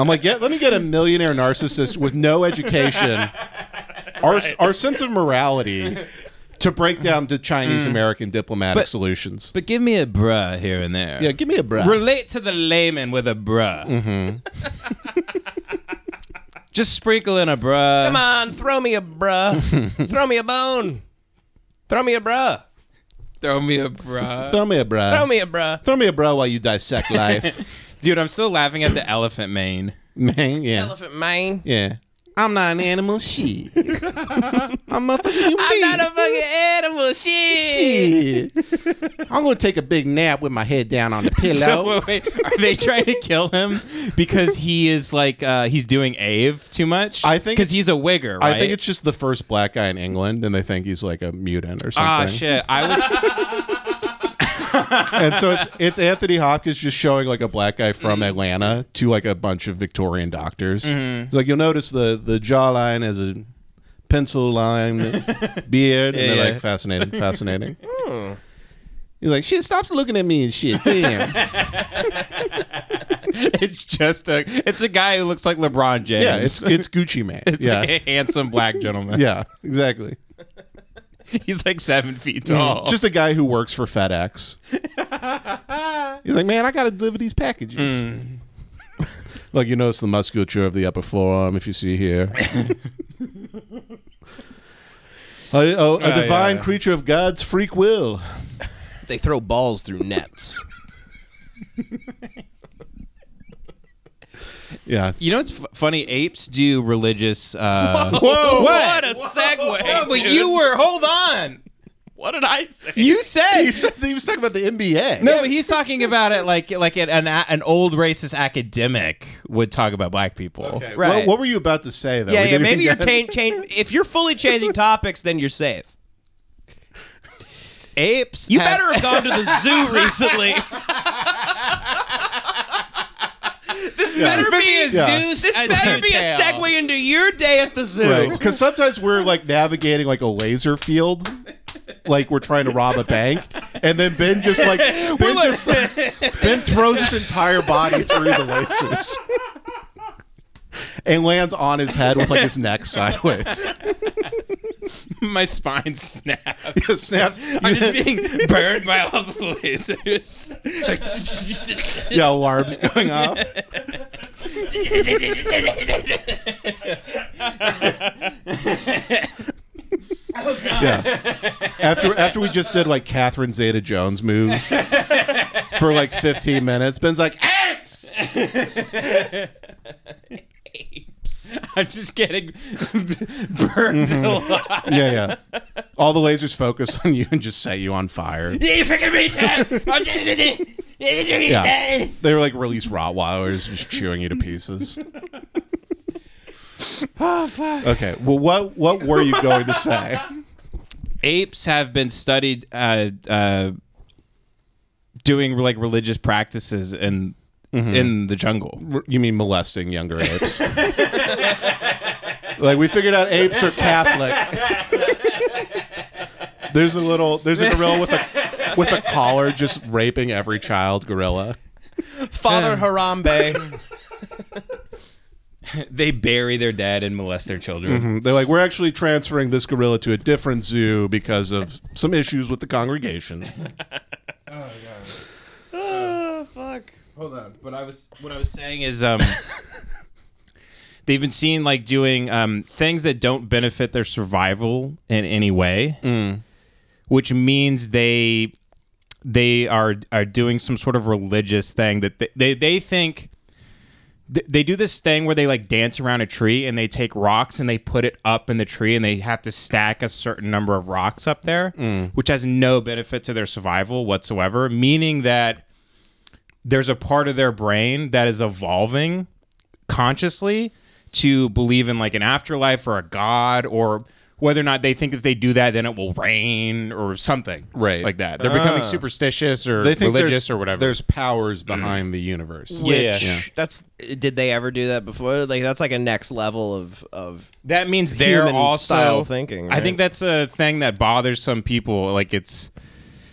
I'm like, get, let me get a millionaire narcissist with no education, our our sense of morality, to break down the Chinese American diplomatic But- solutions. But give me a bruh here and there. yeah, give me a breath. Relate to the layman with a bruh. Mm-hmm. Just sprinkle in a bruh. Come on, throw me a bruh. throw me a bone. Throw me a bruh. Throw me a bruh. Throw me a breath. Throw me a bruh. Throw me a bro while you dissect life. Dude, I'm still laughing at the elephant mane. Man, yeah. Elephant mane. Yeah. I'm not an animal. Shit. I'm a fucking human I'm not a fucking animal. Shit. Shit. I'm gonna take a big nap with my head down on the pillow. So wait, wait, are they trying to kill him because he is like uh, he's doing Ave too much? I think because it's- he's a wigger, right? I think it's just the first black guy in England, and they think he's like a mutant or something. ah shit. I was And so it's it's Anthony Hopkins just showing like a black guy Mm-hmm. from Atlanta to like a bunch of Victorian doctors. He's like, you'll notice the the jawline has a pencil line beard, and they're Yeah, like yeah. fascinating, fascinating. He's like, shit, stops looking at me and shit. Damn. it's just a it's a guy who looks like LeBron James. yeah, it's it's Gucci Mane. It's yeah, a handsome black gentleman. yeah, exactly. He's like seven feet mm. tall. Just a guy who works for FedEx. He's like, man, I got to deliver these packages. Mm. Look, you notice the musculature of the upper forearm if you see here. a, a, a yeah, divine yeah. creature of God's freak will. They throw balls through nets. Yeah. you know what's f- funny? Apes do religious. Uh, Whoa! What a segue. but you were hold on. What did I say? You said He said he was talking about the NBA. no, but he's talking about it like like an an, an old racist academic would talk about black people. Okay, Right. What, what were you about to say though? Yeah, yeah. Maybe you're even get- ta- change. If you're fully changing topics, then you're safe. Apes. You have- better have gone to the zoo recently. This better be a a Yeah. Zeus. This better be a segue into your day at the zoo. Right. Because sometimes we're like navigating like a laser field, like we're trying to rob a bank, and then Ben just like Ben just Ben throws his entire body through the lasers. And lands on his head with like his neck sideways. My spine snaps. It snaps. I'm just being burned by all the lasers. Like, yeah, alarms going off. Oh, yeah. After after we just did like Catherine Zeta Jones moves for like 15 minutes, Ben's like, "Apes!" I'm just getting burned a lot. Yeah, yeah. All the lasers focus on you and just set you on fire. You freaking retard! Yeah. They were like release Rottweilers just chewing you to pieces. oh fuck. Okay. Well what what were you going to say? Apes have been studied uh, uh, doing like religious practices in in the jungle. You mean molesting younger apes? like we figured out apes are Catholic. There's a little there's a gorilla with a with a collar just raping every child gorilla. Father Harambe. They bury their dead and molest their children. They're like, we're actually transferring this gorilla to a different zoo because of some issues with the congregation. Oh yeah. Hold on, but I was what I was saying is um they've been seen like doing um things that don't benefit their survival in any way, which means they they are are doing some sort of religious thing that they they, they think th- they do this thing where they like dance around a tree and they take rocks and they put it up in the tree and they have to stack a certain number of rocks up there, which has no benefit to their survival whatsoever, meaning that there's a part of their brain that is evolving consciously to believe in like an afterlife or a god or whether or not they think if they do that then it will rain or something Right. like that. They're becoming ah. superstitious or They think religious or whatever. There's powers mm-hmm. behind the universe. Yeah, yeah. Yeah. that's did they ever do that before? Like that's like a next level of of That means they're human also style thinking, I think that's a thing that bothers some people. Like it's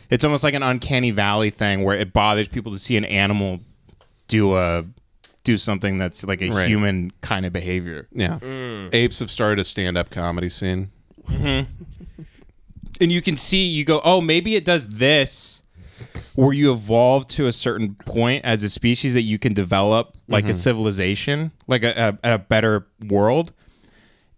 it's almost like an uncanny valley thing where it bothers people to see an animal do a do something that's like a Right. human kind of behavior. Yeah. Apes have started a stand-up comedy scene. And you can see you go, "Oh, maybe it does this." Where you evolve to a certain point as a species that you can develop like Mm-hmm. a civilization, like a, a, a better world,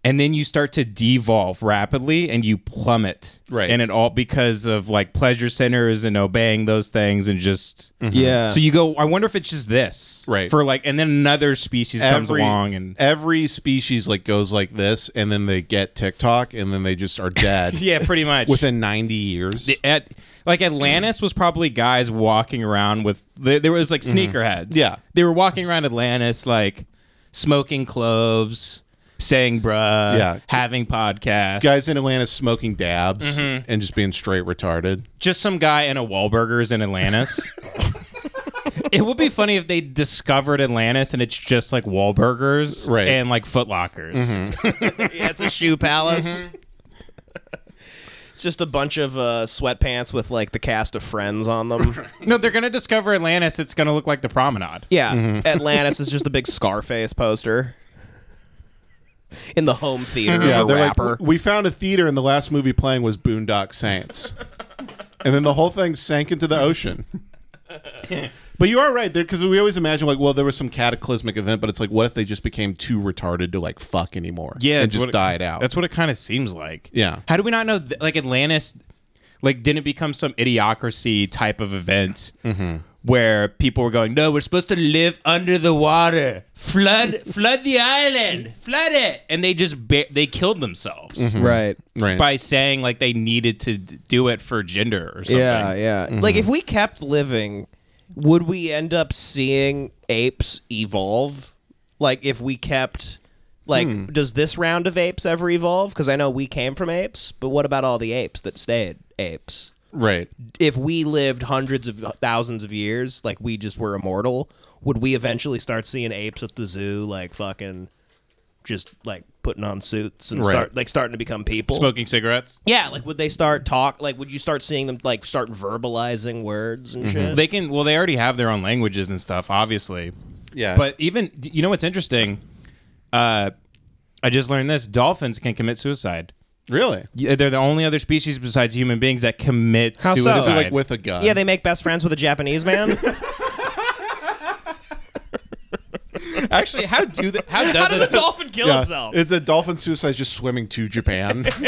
and then you start to devolve rapidly and you plummet Right. and it all because of like pleasure centers and obeying those things and just yeah. so you go i wonder if it's just this Right. for like and then another species comes along and every species like goes like this, and then they get TikTok, and then they just are dead. yeah pretty much Within 90 years. The- at like Atlantis was probably guys walking around with there there was like sneakerheads. Mm-hmm. Yeah. they were walking around Atlantis like smoking cloves, saying "bruh," Yeah. having podcasts. Guys in Atlanta smoking dabs Mm-hmm. and just being straight retarded. just some guy in a Wahlburgers in Atlantis. it would be funny if they discovered Atlantis and it's just like Wahlburgers Right. and like Footlockers. yeah, it's a shoe palace. it's just a bunch of uh, sweatpants with like the cast of Friends on them. No, they're gonna discover Atlantis. It's gonna look like the Promenade. Yeah, Atlantis is just a big Scarface poster in the home theater. Yeah, of a they're rapper. like, we found a theater, and the last movie playing was Boondock Saints, and then the whole thing sank into the ocean. But you are right, because we always imagine like, well, there was some cataclysmic event, but it's like, what if they just became too retarded to like fuck anymore? Yeah, and just it- died out. That's what it kind of seems like. Yeah. How do we not know? Th- like Atlantis, like didn't become some idiocracy type of event Mm-hmm. Where people were going, "No, we're supposed to live under the water, flood, flood the island, flood it," and they just ba- they killed themselves Mm-hmm. right. right. by saying like they needed to d- do it for gender or something. Yeah, yeah. Like if we kept living, would we end up seeing apes evolve? Like if we kept like does this round of apes ever evolve? Because I know we came from apes, but what about all the apes that stayed apes? Right. If we lived hundreds of thousands of years, like we just were immortal, would we eventually start seeing apes at the zoo like fucking just like putting on suits and Right. start like starting to become people? Smoking cigarettes. Yeah, like would they start talk? Like would you start seeing them like start verbalizing words and shit? They can. Well, they already have their own languages and stuff, obviously. Yeah. But even you know what's interesting? Uh, I just learned this: dolphins can commit suicide. Really, Yeah, uh, They're the only other species besides human beings that commit How so? suicide. Is so like with a gun. Yeah, they make best friends with a Japanese man. actually how do they, how does the it? dolphin kill Yeah, itself? it's a dolphin suicide just swimming to Japan.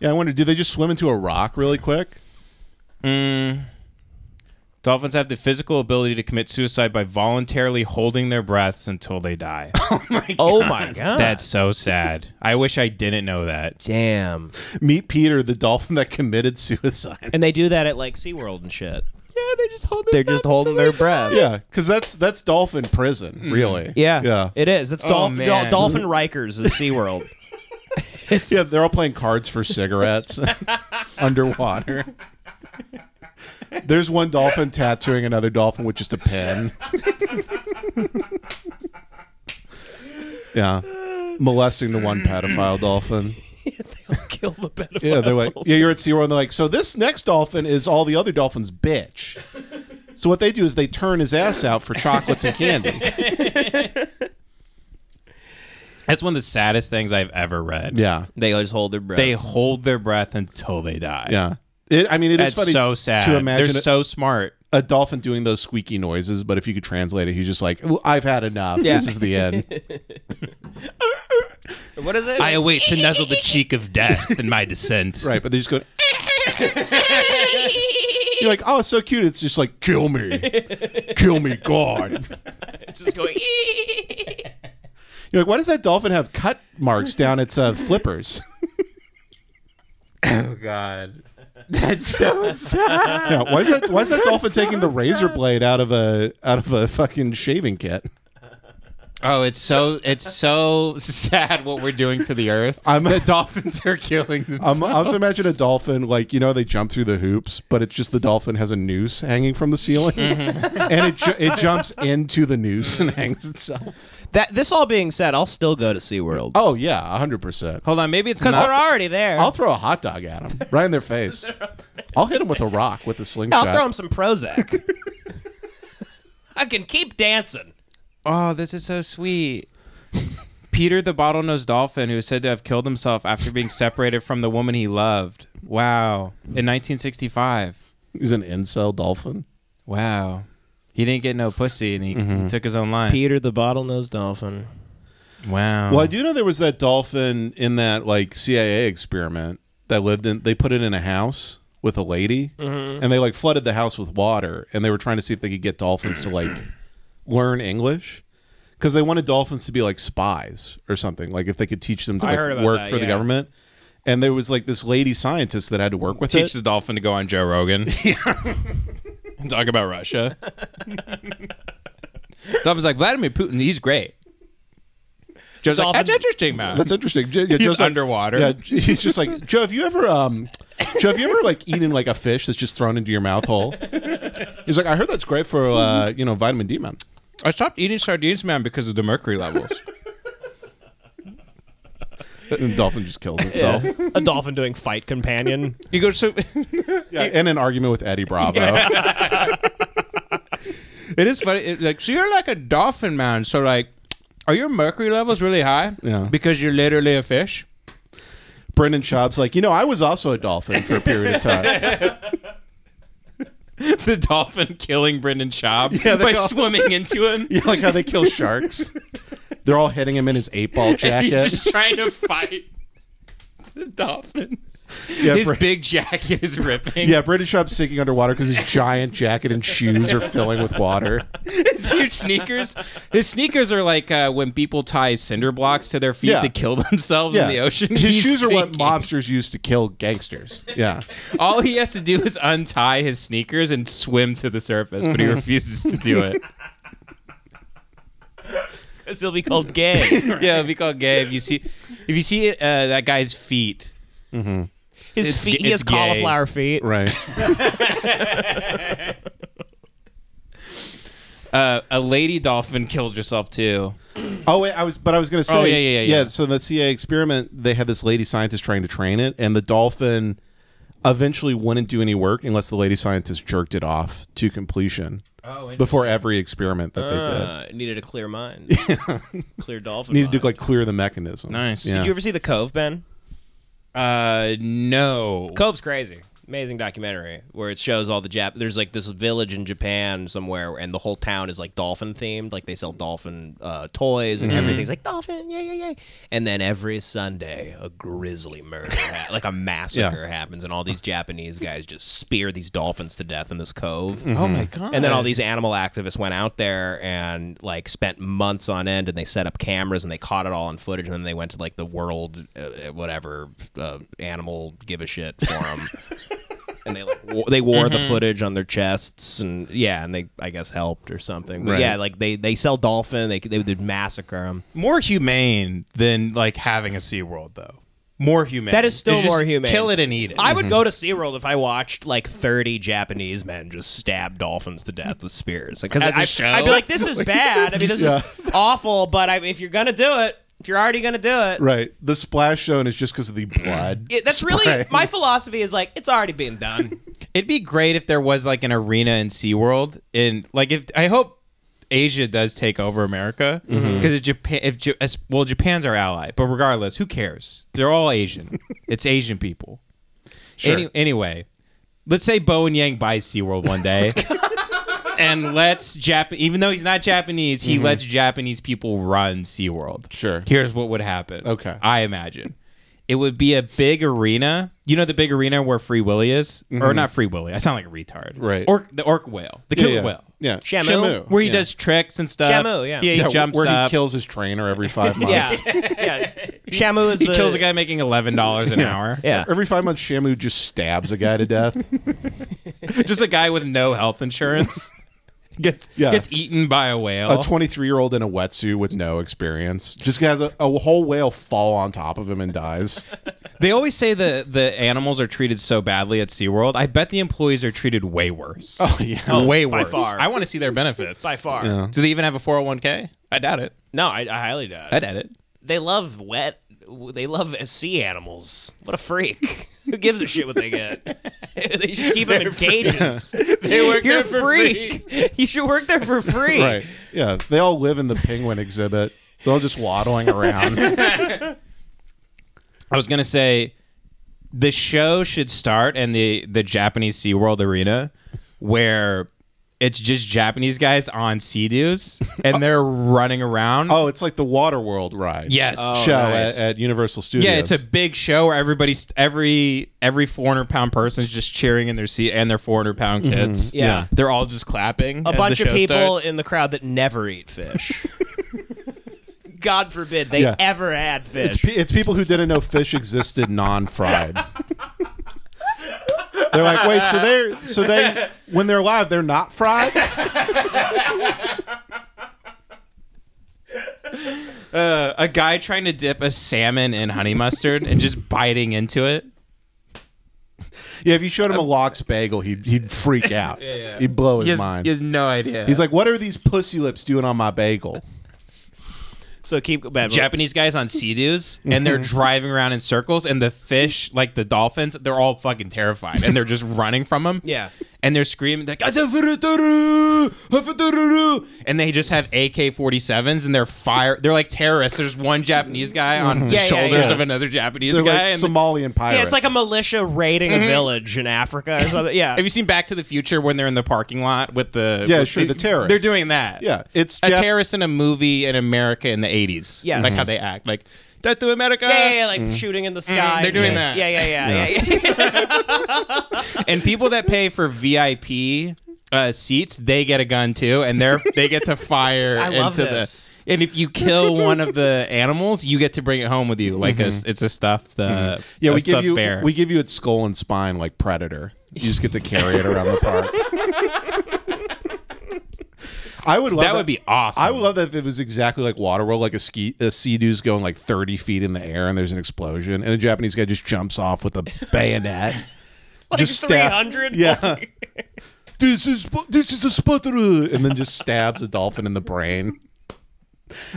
yeah, I wonder, do they just swim into a rock really quick? Mm. Dolphins have the physical ability to commit suicide by voluntarily holding their breaths until they die. Oh, oh my god, Oh my god. That's so sad. I wish I didn't know that. damn. Meet Peter, the dolphin that committed suicide. And they do that at like SeaWorld and shit. Yeah, they just hold. They're just holding their breath. Yeah, because that's that's dolphin prison, hmm. really. Yeah, yeah, it is. It's Oh, Dol- man. Dol- Dolphin Rikers is SeaWorld. it's yeah. They're all playing cards for cigarettes underwater. There's one dolphin tattooing another dolphin with just a pen. yeah, molesting the one pedophile dolphin. kill the pedophile. Yeah, they're like, dolphin. yeah, you're at SeaWorld, and they're like, so this next dolphin is all the other dolphins' bitch. So what they do is they turn his ass out for chocolates and candy. That's one of the saddest things I've ever read. Yeah, They just hold their breath. They hold their breath until they die. yeah. It, I mean, it is That's funny so sad. to imagine They're a, so smart. a dolphin doing those squeaky noises, but if you could translate it, he's just like, "Well, I've had enough. Yeah. This is the end. what is it? I await to nuzzle the cheek of death in my descent. right, but they just go. You're like, oh, it's so cute. It's just like, kill me, kill me, God. it's just going. You're like, why does that dolphin have cut marks down its uh, flippers? Oh God. That's so sad. Yeah, why is that? Why is that dolphin taking the razor blade out of a out of a fucking shaving kit? Oh, it's so it's so sad what we're doing to the earth. I'm- the dolphins are killing themselves. Um, I also imagine a dolphin like you know they jump through the hoops, but it's just the dolphin has a noose hanging from the ceiling, and it ju- it jumps into the noose and hangs itself. That this all being said, I'll still go to SeaWorld. Oh yeah, hundred percent. Hold on, maybe it's Because not. they're already there. I'll throw a hot dog at them right in their face. I'll hit him with a rock with a slingshot. I'll throw him some Prozac. I can keep dancing. Oh, this is so sweet. Peter the bottlenose dolphin, who is said to have killed himself after being separated from the woman he loved. Wow. In 1965. He's an incel dolphin. Wow. He didn't get no pussy and he, he mm-hmm. took his own life. Peter the bottlenose dolphin. Wow. Well, I do know there was that dolphin in that like CIA experiment that lived in. They put it in a house with a lady, mm-hmm. and they like flooded the house with water, and they were trying to see if they could get dolphins to like learn English because they wanted dolphins to be like spies or something. Like if they could teach them to like, work that, for the government. And there was like this lady scientist that had to work with Teach it. the dolphin to go on Joe Rogan. and talk about Russia. Dolphin's like, Vladimir Putin, he's great. Joe's like, that's Dolphins- interesting, man. That's interesting. J- yeah, He's Joe's like- underwater. Yeah, J- he's just like Joe. Have you ever, um, Joe? Have you ever like eaten like a fish that's just thrown into your mouth hole? He's like, I heard that's great for uh, you know vitamin D, man. I stopped eating sardines, man, because of the mercury levels. And the dolphin just kills itself. Yeah, A dolphin doing fight companion. he goes, so in an argument with Eddie Bravo. it is funny. It, like, so you're like a dolphin, man. So like, are your mercury levels really high? Yeah. Because you're literally a fish. Brendan Schaub's like, you know, I was also a dolphin for a period of time. the dolphin killing Brendan Schaub Yeah, they by all- swimming into him. Yeah, like how they kill sharks. They're all hitting him in his eight ball He's jacket. just trying to fight the dolphin. Yeah, His big jacket is ripping. yeah, Brendan Schaub's sinking underwater because his giant jacket and shoes are filling with water. his huge sneakers. His sneakers are like uh, when people tie cinder blocks to their feet Yeah. to kill themselves in the ocean. His He's shoes are what sinking. mobsters use to kill gangsters. Yeah. All he has to do is untie his sneakers and swim to the surface, but he refuses to do it. Because he'll be called gay. yeah, it'll be called gay. If you see, if you see uh, that guy's feet, His It's feet, g- he has gay. cauliflower feet. Right. uh, a lady dolphin killed herself too. Oh wait, I was, but I was gonna say, Oh, yeah, yeah, yeah, yeah. So in that CIA experiment, they had this lady scientist trying to train it, and the dolphin eventually wouldn't do any work unless the lady scientist jerked it off to completion Oh, before every experiment that they did. needed a clear mind. clear dolphin. did. Needed to like clear the mechanism. Nice. Yeah. Did you ever see The Cove, Ben? Uh, no. Cove's crazy. Amazing documentary where it shows all the Jap. There's like this village in Japan somewhere, and the whole town is like dolphin themed. Like they sell dolphin uh, toys and everything's like dolphin, yeah, yeah, yeah. And then every Sunday, a grisly murder, ha- like a massacre happens, and all these Japanese guys just spear these dolphins to death in this cove. Oh my god. And then all these animal activists went out there and like spent months on end, and they set up cameras and they caught it all on footage. And then they went to like the world, uh, whatever, uh, animal give a shit forum, and they like wo- they wore the mm-hmm. footage on their chests, and yeah, and they I guess helped or something. But Right. yeah, like they they sell dolphin, they they would massacre them. more humane than like having a SeaWorld though. More humane. That is still It's just more humane. Kill it and eat it. I would mm-hmm. go to SeaWorld if I watched like 30 Japanese men just stab dolphins to death with spears. Because As a I, show? I'd be like, this is bad. I mean, this Yeah. is awful, but I, if you're going to do it, if you're already going to do it, Right. The splash zone is just because of the blood. it- that's really my philosophy is like, it's already been done. It'd be great if there was like an arena in SeaWorld. And like if I hope Asia does take over America mm-hmm. because if Japan, if as- well, Japan's our ally, but regardless, who cares? They're all Asian. it's Asian people. Any, anyway, let's say Bowen Yang buys SeaWorld one day. And lets Jap even though he's not Japanese, he lets Japanese people run SeaWorld. Sure. Here's what would happen. Okay. I imagine. it would be a big arena. You know the big arena where Free Willy is, or not Free Willy? I sound like a retard. Mm-hmm. Right. Orc, the orc whale, the killer yeah. whale, Yeah. Shamu? where he Yeah. does tricks and stuff. Shamu, yeah. yeah, he Yeah, jumps where up. he kills his trainer every five Yeah, months. yeah. Shamu is he the kills a guy making eleven dollars an hour. Yeah, Every five months, Shamu just stabs a guy to death. just a guy with no health insurance gets Yeah. gets eaten by a whale. a 23 year old in a wetsuit with no experience just has a, a whole whale fall on top of him and dies. They always say the the animals are treated so badly at SeaWorld. I bet the employees are treated way worse. Oh, yeah. Oh, way by worse. far. I want to see their benefits. by far. Yeah. Do they even have a 401k? I doubt it. No, I, I highly doubt. It. I doubt it. They love wet. They love sea animals. What a freak! Who gives a shit what they get? they should keep them in cages. They work You're there a for freak. you should work there for free. Right. Yeah. They all live in the penguin exhibit. They're all just waddling around. I was gonna say the show should start in the the Japanese SeaWorld arena where it's just Japanese guys on sea-doos and they're running around. Oh, it's like the Waterworld ride. yes. Oh, show nice. at, at Universal Studios. Yeah, it's a big show where everybody's every every 400 pound person is just cheering in their seat and their 400 pound mm-hmm. kids. Yeah. they're all just clapping. A as bunch the of people starts. in the crowd that never eat fish. God forbid they Yeah. ever had fish. It's, it's people who didn't know fish existed non-fried. They're like, wait, so they're so they when they're live, they're not fried. Uh, a guy trying to dip a salmon in honey mustard and just biting into it. Yeah, if you showed him a lox bagel, he'd he'd freak out. yeah He'd blow his He has, mind. he has no idea. He's like, "What are these pussy lips doing on my bagel?" So keep bad. Japanese guys on sea-doos and they're driving around in circles and the fish, like the dolphins, they're all fucking terrified and they're just running from them. Yeah. And they're screaming like and they just have AK-47s and they're fire. They're like terrorists. There's one Japanese guy on the Yeah, yeah, shoulders yeah. of another Japanese They're guy. like and Somalian pirates. Yeah, it's like a militia raiding a mm-hmm. village in Africa or something. Yeah. have you seen Back to the Future when they're in the parking lot with the Yeah, with sure, the terrorists. They're doing that. yeah, it's a Jap- terrorist in a movie in America in the 80s. Yes. Like how mm-hmm. they act. Like, that to America. yeah, yeah, yeah, like shooting in the sky. they're doing Yeah. that. Yeah, yeah, yeah, yeah. yeah. And people that pay for VIP uh, seats, they get a gun too, and they're they get to fire I love into this. the. And if you kill one of the animals, you get to bring it home with you, like a, it's a stuffed. Uh, Mm-hmm. yeah, a we give you bear. we give you its skull and spine like Predator. You just get to carry it around the park. I would love that would be awesome. I would love that if it was exactly like Waterworld, like a ski a sea doo's going like thirty feet in the air and there's an explosion and a Japanese guy just jumps off with a bayonet. Like just stab- 300? Yeah. this is this is a sputterer, and then just stabs a dolphin in the brain.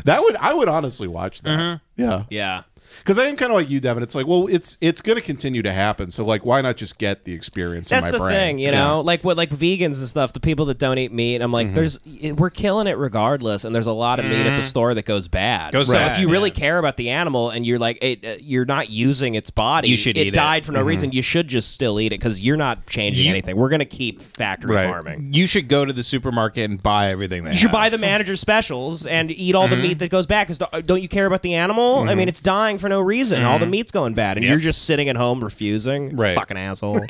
That would I would honestly watch that. Mm-hmm. Yeah, Yeah. Because I am kind of like you, Devan. It's like, well, it's it's going to continue to happen. So like, why not just get the experience? That's in my the brain? thing, you know, like what like vegans and stuff. The people that don't eat meat, I'm Mm-hmm. like, there's we're killing it regardless, and there's a lot of meat at the store that goes bad. Goes so bad, if you really yeah. care about the animal and you're like, it, uh, you're not using its body, You should it eat it. died for no Mm-hmm. reason. You should just still eat it because you're not changing You- anything. We're gonna keep factory Right. farming. You should go to the supermarket and buy everything they You should have. buy the manager specials and eat all the Mm-hmm. meat that goes bad. Because don't you care about the animal? I mean, it's dying for no reason. All the Mm-hmm. meat's going bad, and you're just sitting at home refusing. Right. Fucking asshole.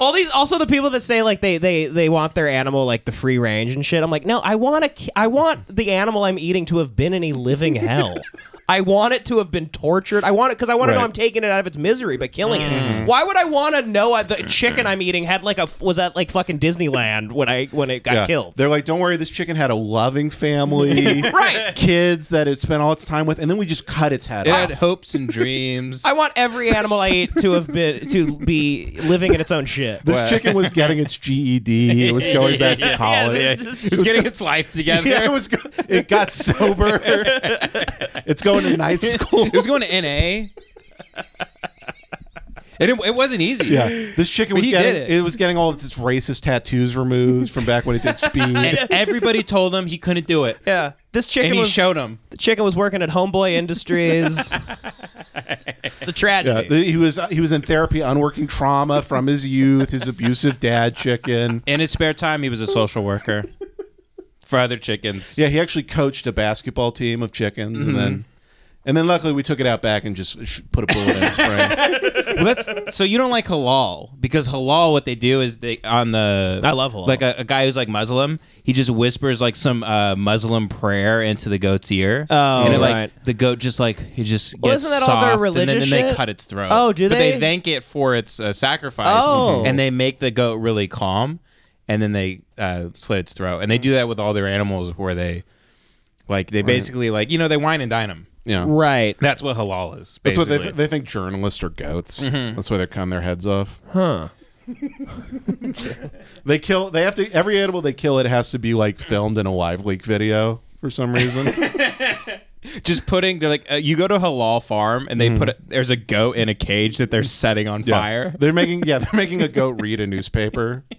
all these, also the people that say like they they they want their animal like the free range and shit. I'm like, no, I want to. I want the animal I'm eating to have been in a living hell. I want it to have been tortured. I want it because I want to know Right. I'm taking it out of its misery by killing Mm-hmm. it. Why would I want to know uh, the chicken I'm eating had like a was at like fucking Disneyland when I when it got Yeah. killed? They're like, don't worry, this chicken had a loving family, Right. Kids that it spent all its time with, and then we just cut its head It off. had hopes and dreams. I want every animal I eat to have been to be living in its own shit. This chicken was getting its GED. It was going back to college. this is- it was getting its life together. Yeah, it was. go- It got sober. it's going to night school. It was going to NA. And it, it wasn't easy. Yeah, this chicken But was he getting. did It. it. was getting all of its racist tattoos removed from back when it did speed. And everybody told him he couldn't do it. yeah, this chicken And he was showed him. the chicken was working at Homeboy Industries. it's a Yeah, tragedy. the- he was uh, he was in therapy, unworking trauma from his youth, his abusive dad chicken. In his spare time, he was a social worker for other chickens. Yeah, he actually coached a basketball team of chickens, and then mm-hmm. And then luckily we took it out back and just sh- put a bullet in its brain. well, that's so you don't like halal because halal. What they do is they on the I love halal. Like a, a guy who's like Muslim, he just whispers like some uh, Muslim prayer into the goat's ear. Oh, and it, like right. the goat just like he just Well, gets isn't that all their soft, and then, then they shit? cut its throat. Oh, do But they? they thank it for its uh, sacrifice. Oh. and they make the goat really calm, and then they uh, slit its throat. And they do that with all their animals, where they like they basically like you know they wine and dine them. Yeah. Right. That's what halal is. That's what they, th they think journalists are goats. That's why they're cutting their heads off. Huh. They kill. They have to. Every animal they kill, it has to be like filmed in a live leak video for some reason. just putting they're like uh, you go to halal farm and they put a, there's a goat in a cage that they're setting on Yeah. fire. They're making. Yeah, they're making a goat read a newspaper.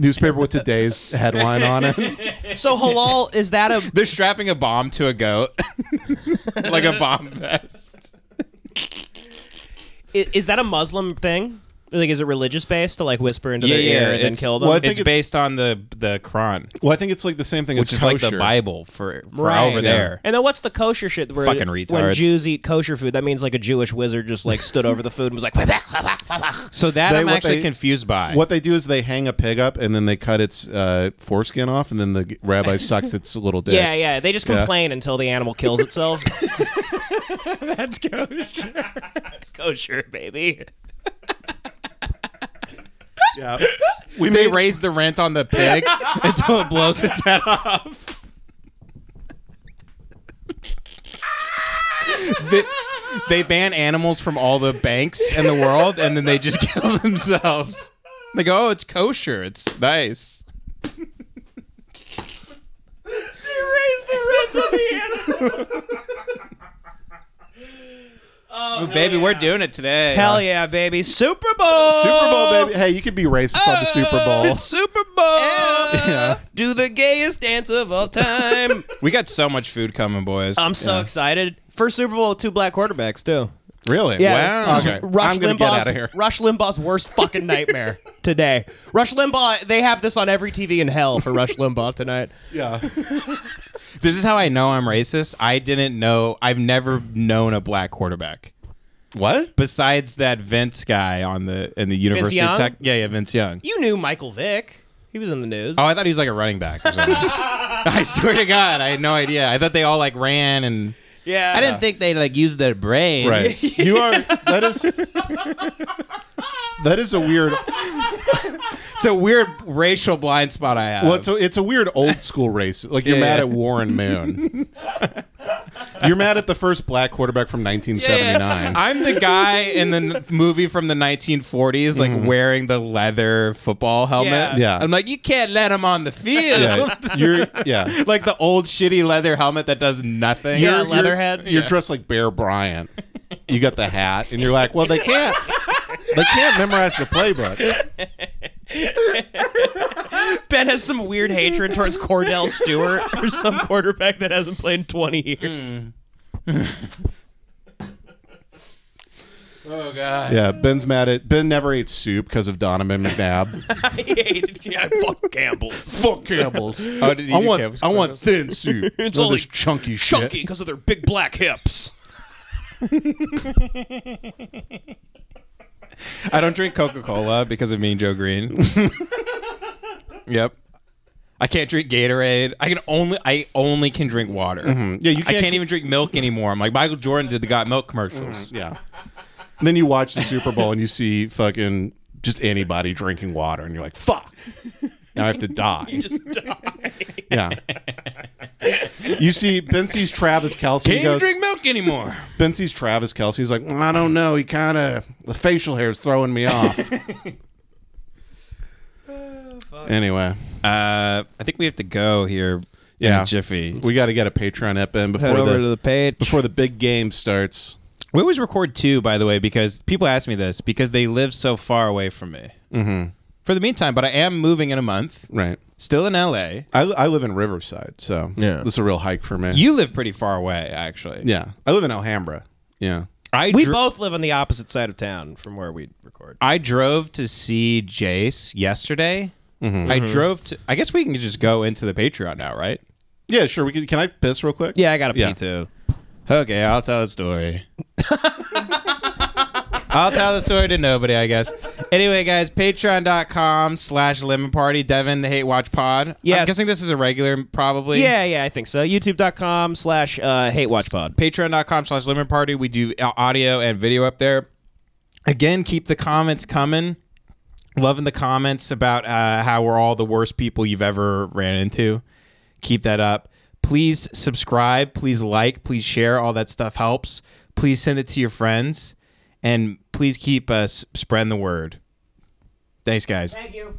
newspaper with today's headline on it. So halal is that a They're strapping a bomb to a goat, like a bomb vest. i- is that a Muslim thing? Like, is it religious based to like whisper into their ear and then it's- kill them? well, I think it's it's- based on the the Quran, Well, I think it's like the same thing which as is like kosher. the Bible for, for Right. over there. And then what's the kosher shit? Where Fucking When retards. Jews eat kosher food, that means like a Jewish wizard just like stood over the food and was like, So that They- I'm what actually they- confused by. What they do is they hang a pig up and then they cut its uh, foreskin off, and then the g- rabbi sucks its little dick. yeah, yeah. They just Yeah. complain until the animal kills itself. That's kosher. That's kosher, baby. Yeah. We they made raise the rent on the pig until it blows its head off. they, they ban animals from all the banks in the world, and then they just kill themselves. They go, "Oh, it's kosher. It's nice." Ooh, baby, we're doing it today. Hell yeah, baby. Super Bowl. Super Bowl, baby. Hey, you can be racist on the uh, Super Bowl. Super Bowl. Yeah. Do the gayest dance of all time. We got so much food coming, boys. I'm so excited. First Super Bowl with two black quarterbacks too. Really? Yeah, Wow. this is Okay. Rush I'm gonna Limbaugh's, get out of here. Rush Limbaugh's worst fucking nightmare today. Rush Limbaugh. They have this on every TV in hell for Rush Limbaugh tonight. Yeah. This is how I know I'm racist. I didn't know. I've never known a black quarterback What? besides that Vince guy on the in the University Young? of Tech. Yeah, yeah, Vince Young. You knew Michael Vick. He was in the news. Oh, I thought he was like a running back or something. I swear to God, I had no idea. I thought they all like ran and yeah. I didn't think they like used their brains. Right. you are. That is. That is a weird. It's a weird racial blind spot I have. Well, it's a, it's a weird old school race. Like you're Yeah, mad yeah. at Warren Moon. you're mad at the first black quarterback from 1979. I'm the guy in the n- movie from the 1940s, like mm-hmm. wearing the leather football helmet. Yeah. Yeah. I'm like, you can't let him on the field. yeah, you're yeah. like the old shitty leather helmet that does nothing. Yeah, You're- Leatherhead. You're dressed like Bear Bryant. You got the hat, and you're like, well, they can't. They can't memorize the playbook. Ben has some weird hatred towards Kordell Stewart or some quarterback that hasn't played in 20 years. Hmm. Oh god. Yeah, Ben's mad at Ben. Never ate soup because of Donovan McNabb. I hated yeah, fuck Campbell's. Fuck Campbell's. Oh, did he I want Campbell's I want thin soup. It's all of this chunky shit. Chunky because of their big black hips. I don't drink Coca Cola because of Mean Joe Greene. yep. I can't drink Gatorade. I can only I only can drink water. Mm-hmm. Yeah, you I can't. can't even drink milk anymore. I'm like Michael Jordan did the Got Milk commercials. Mm-hmm. Yeah. And then you watch the Super Bowl and you see fucking just anybody drinking water, and you're like, fuck. Now I have to die. Just die. Yeah. You see, Ben sees Travis Kelce. Can't he even goes, drink milk anymore. Ben sees Travis Kelce. He's like, "Mm, I don't know. He kind of the facial hair is throwing me off. anyway, Uh, I think we have to go here. Yeah. in a jiffy. we got to get a Patreon up in before Head over the, to the page. before the big game starts. We always record two, by the way, because people ask me this because they live so far away from me. Mm-hmm. For the meantime, but I am moving in a month. Right. Still in LA. I, I live in Riverside, so Yeah. this is a real hike for me. You live pretty far away, actually. yeah, I live in Alhambra. Yeah. I we dro- both live on the opposite side of town from where we record. I drove to see Jace yesterday. Mm-hmm. I drove to. I guess we can just go into the Patreon now, right? Yeah, sure. We can. Can I piss real quick? Yeah, I got a Yeah. pee too. Okay, I'll tell the story. I'll tell the story to nobody, I guess. Anyway, guys, patreon.com slash lemon party. Devan, the Hate Watch Pod. I'm Yes. guessing this is a regular, probably. Yeah, yeah, I think so. YouTube.com slash uh, hate watch pod. Patreon.com slash lemon party. We do audio and video up there. Again, keep the comments coming. Loving the comments about uh, how we're all the worst people you've ever ran into. Keep that up. Please subscribe. Please like. Please share. All that stuff helps. Please send it to your friends. And please keep us spreading the word. Thanks, guys. Thank you.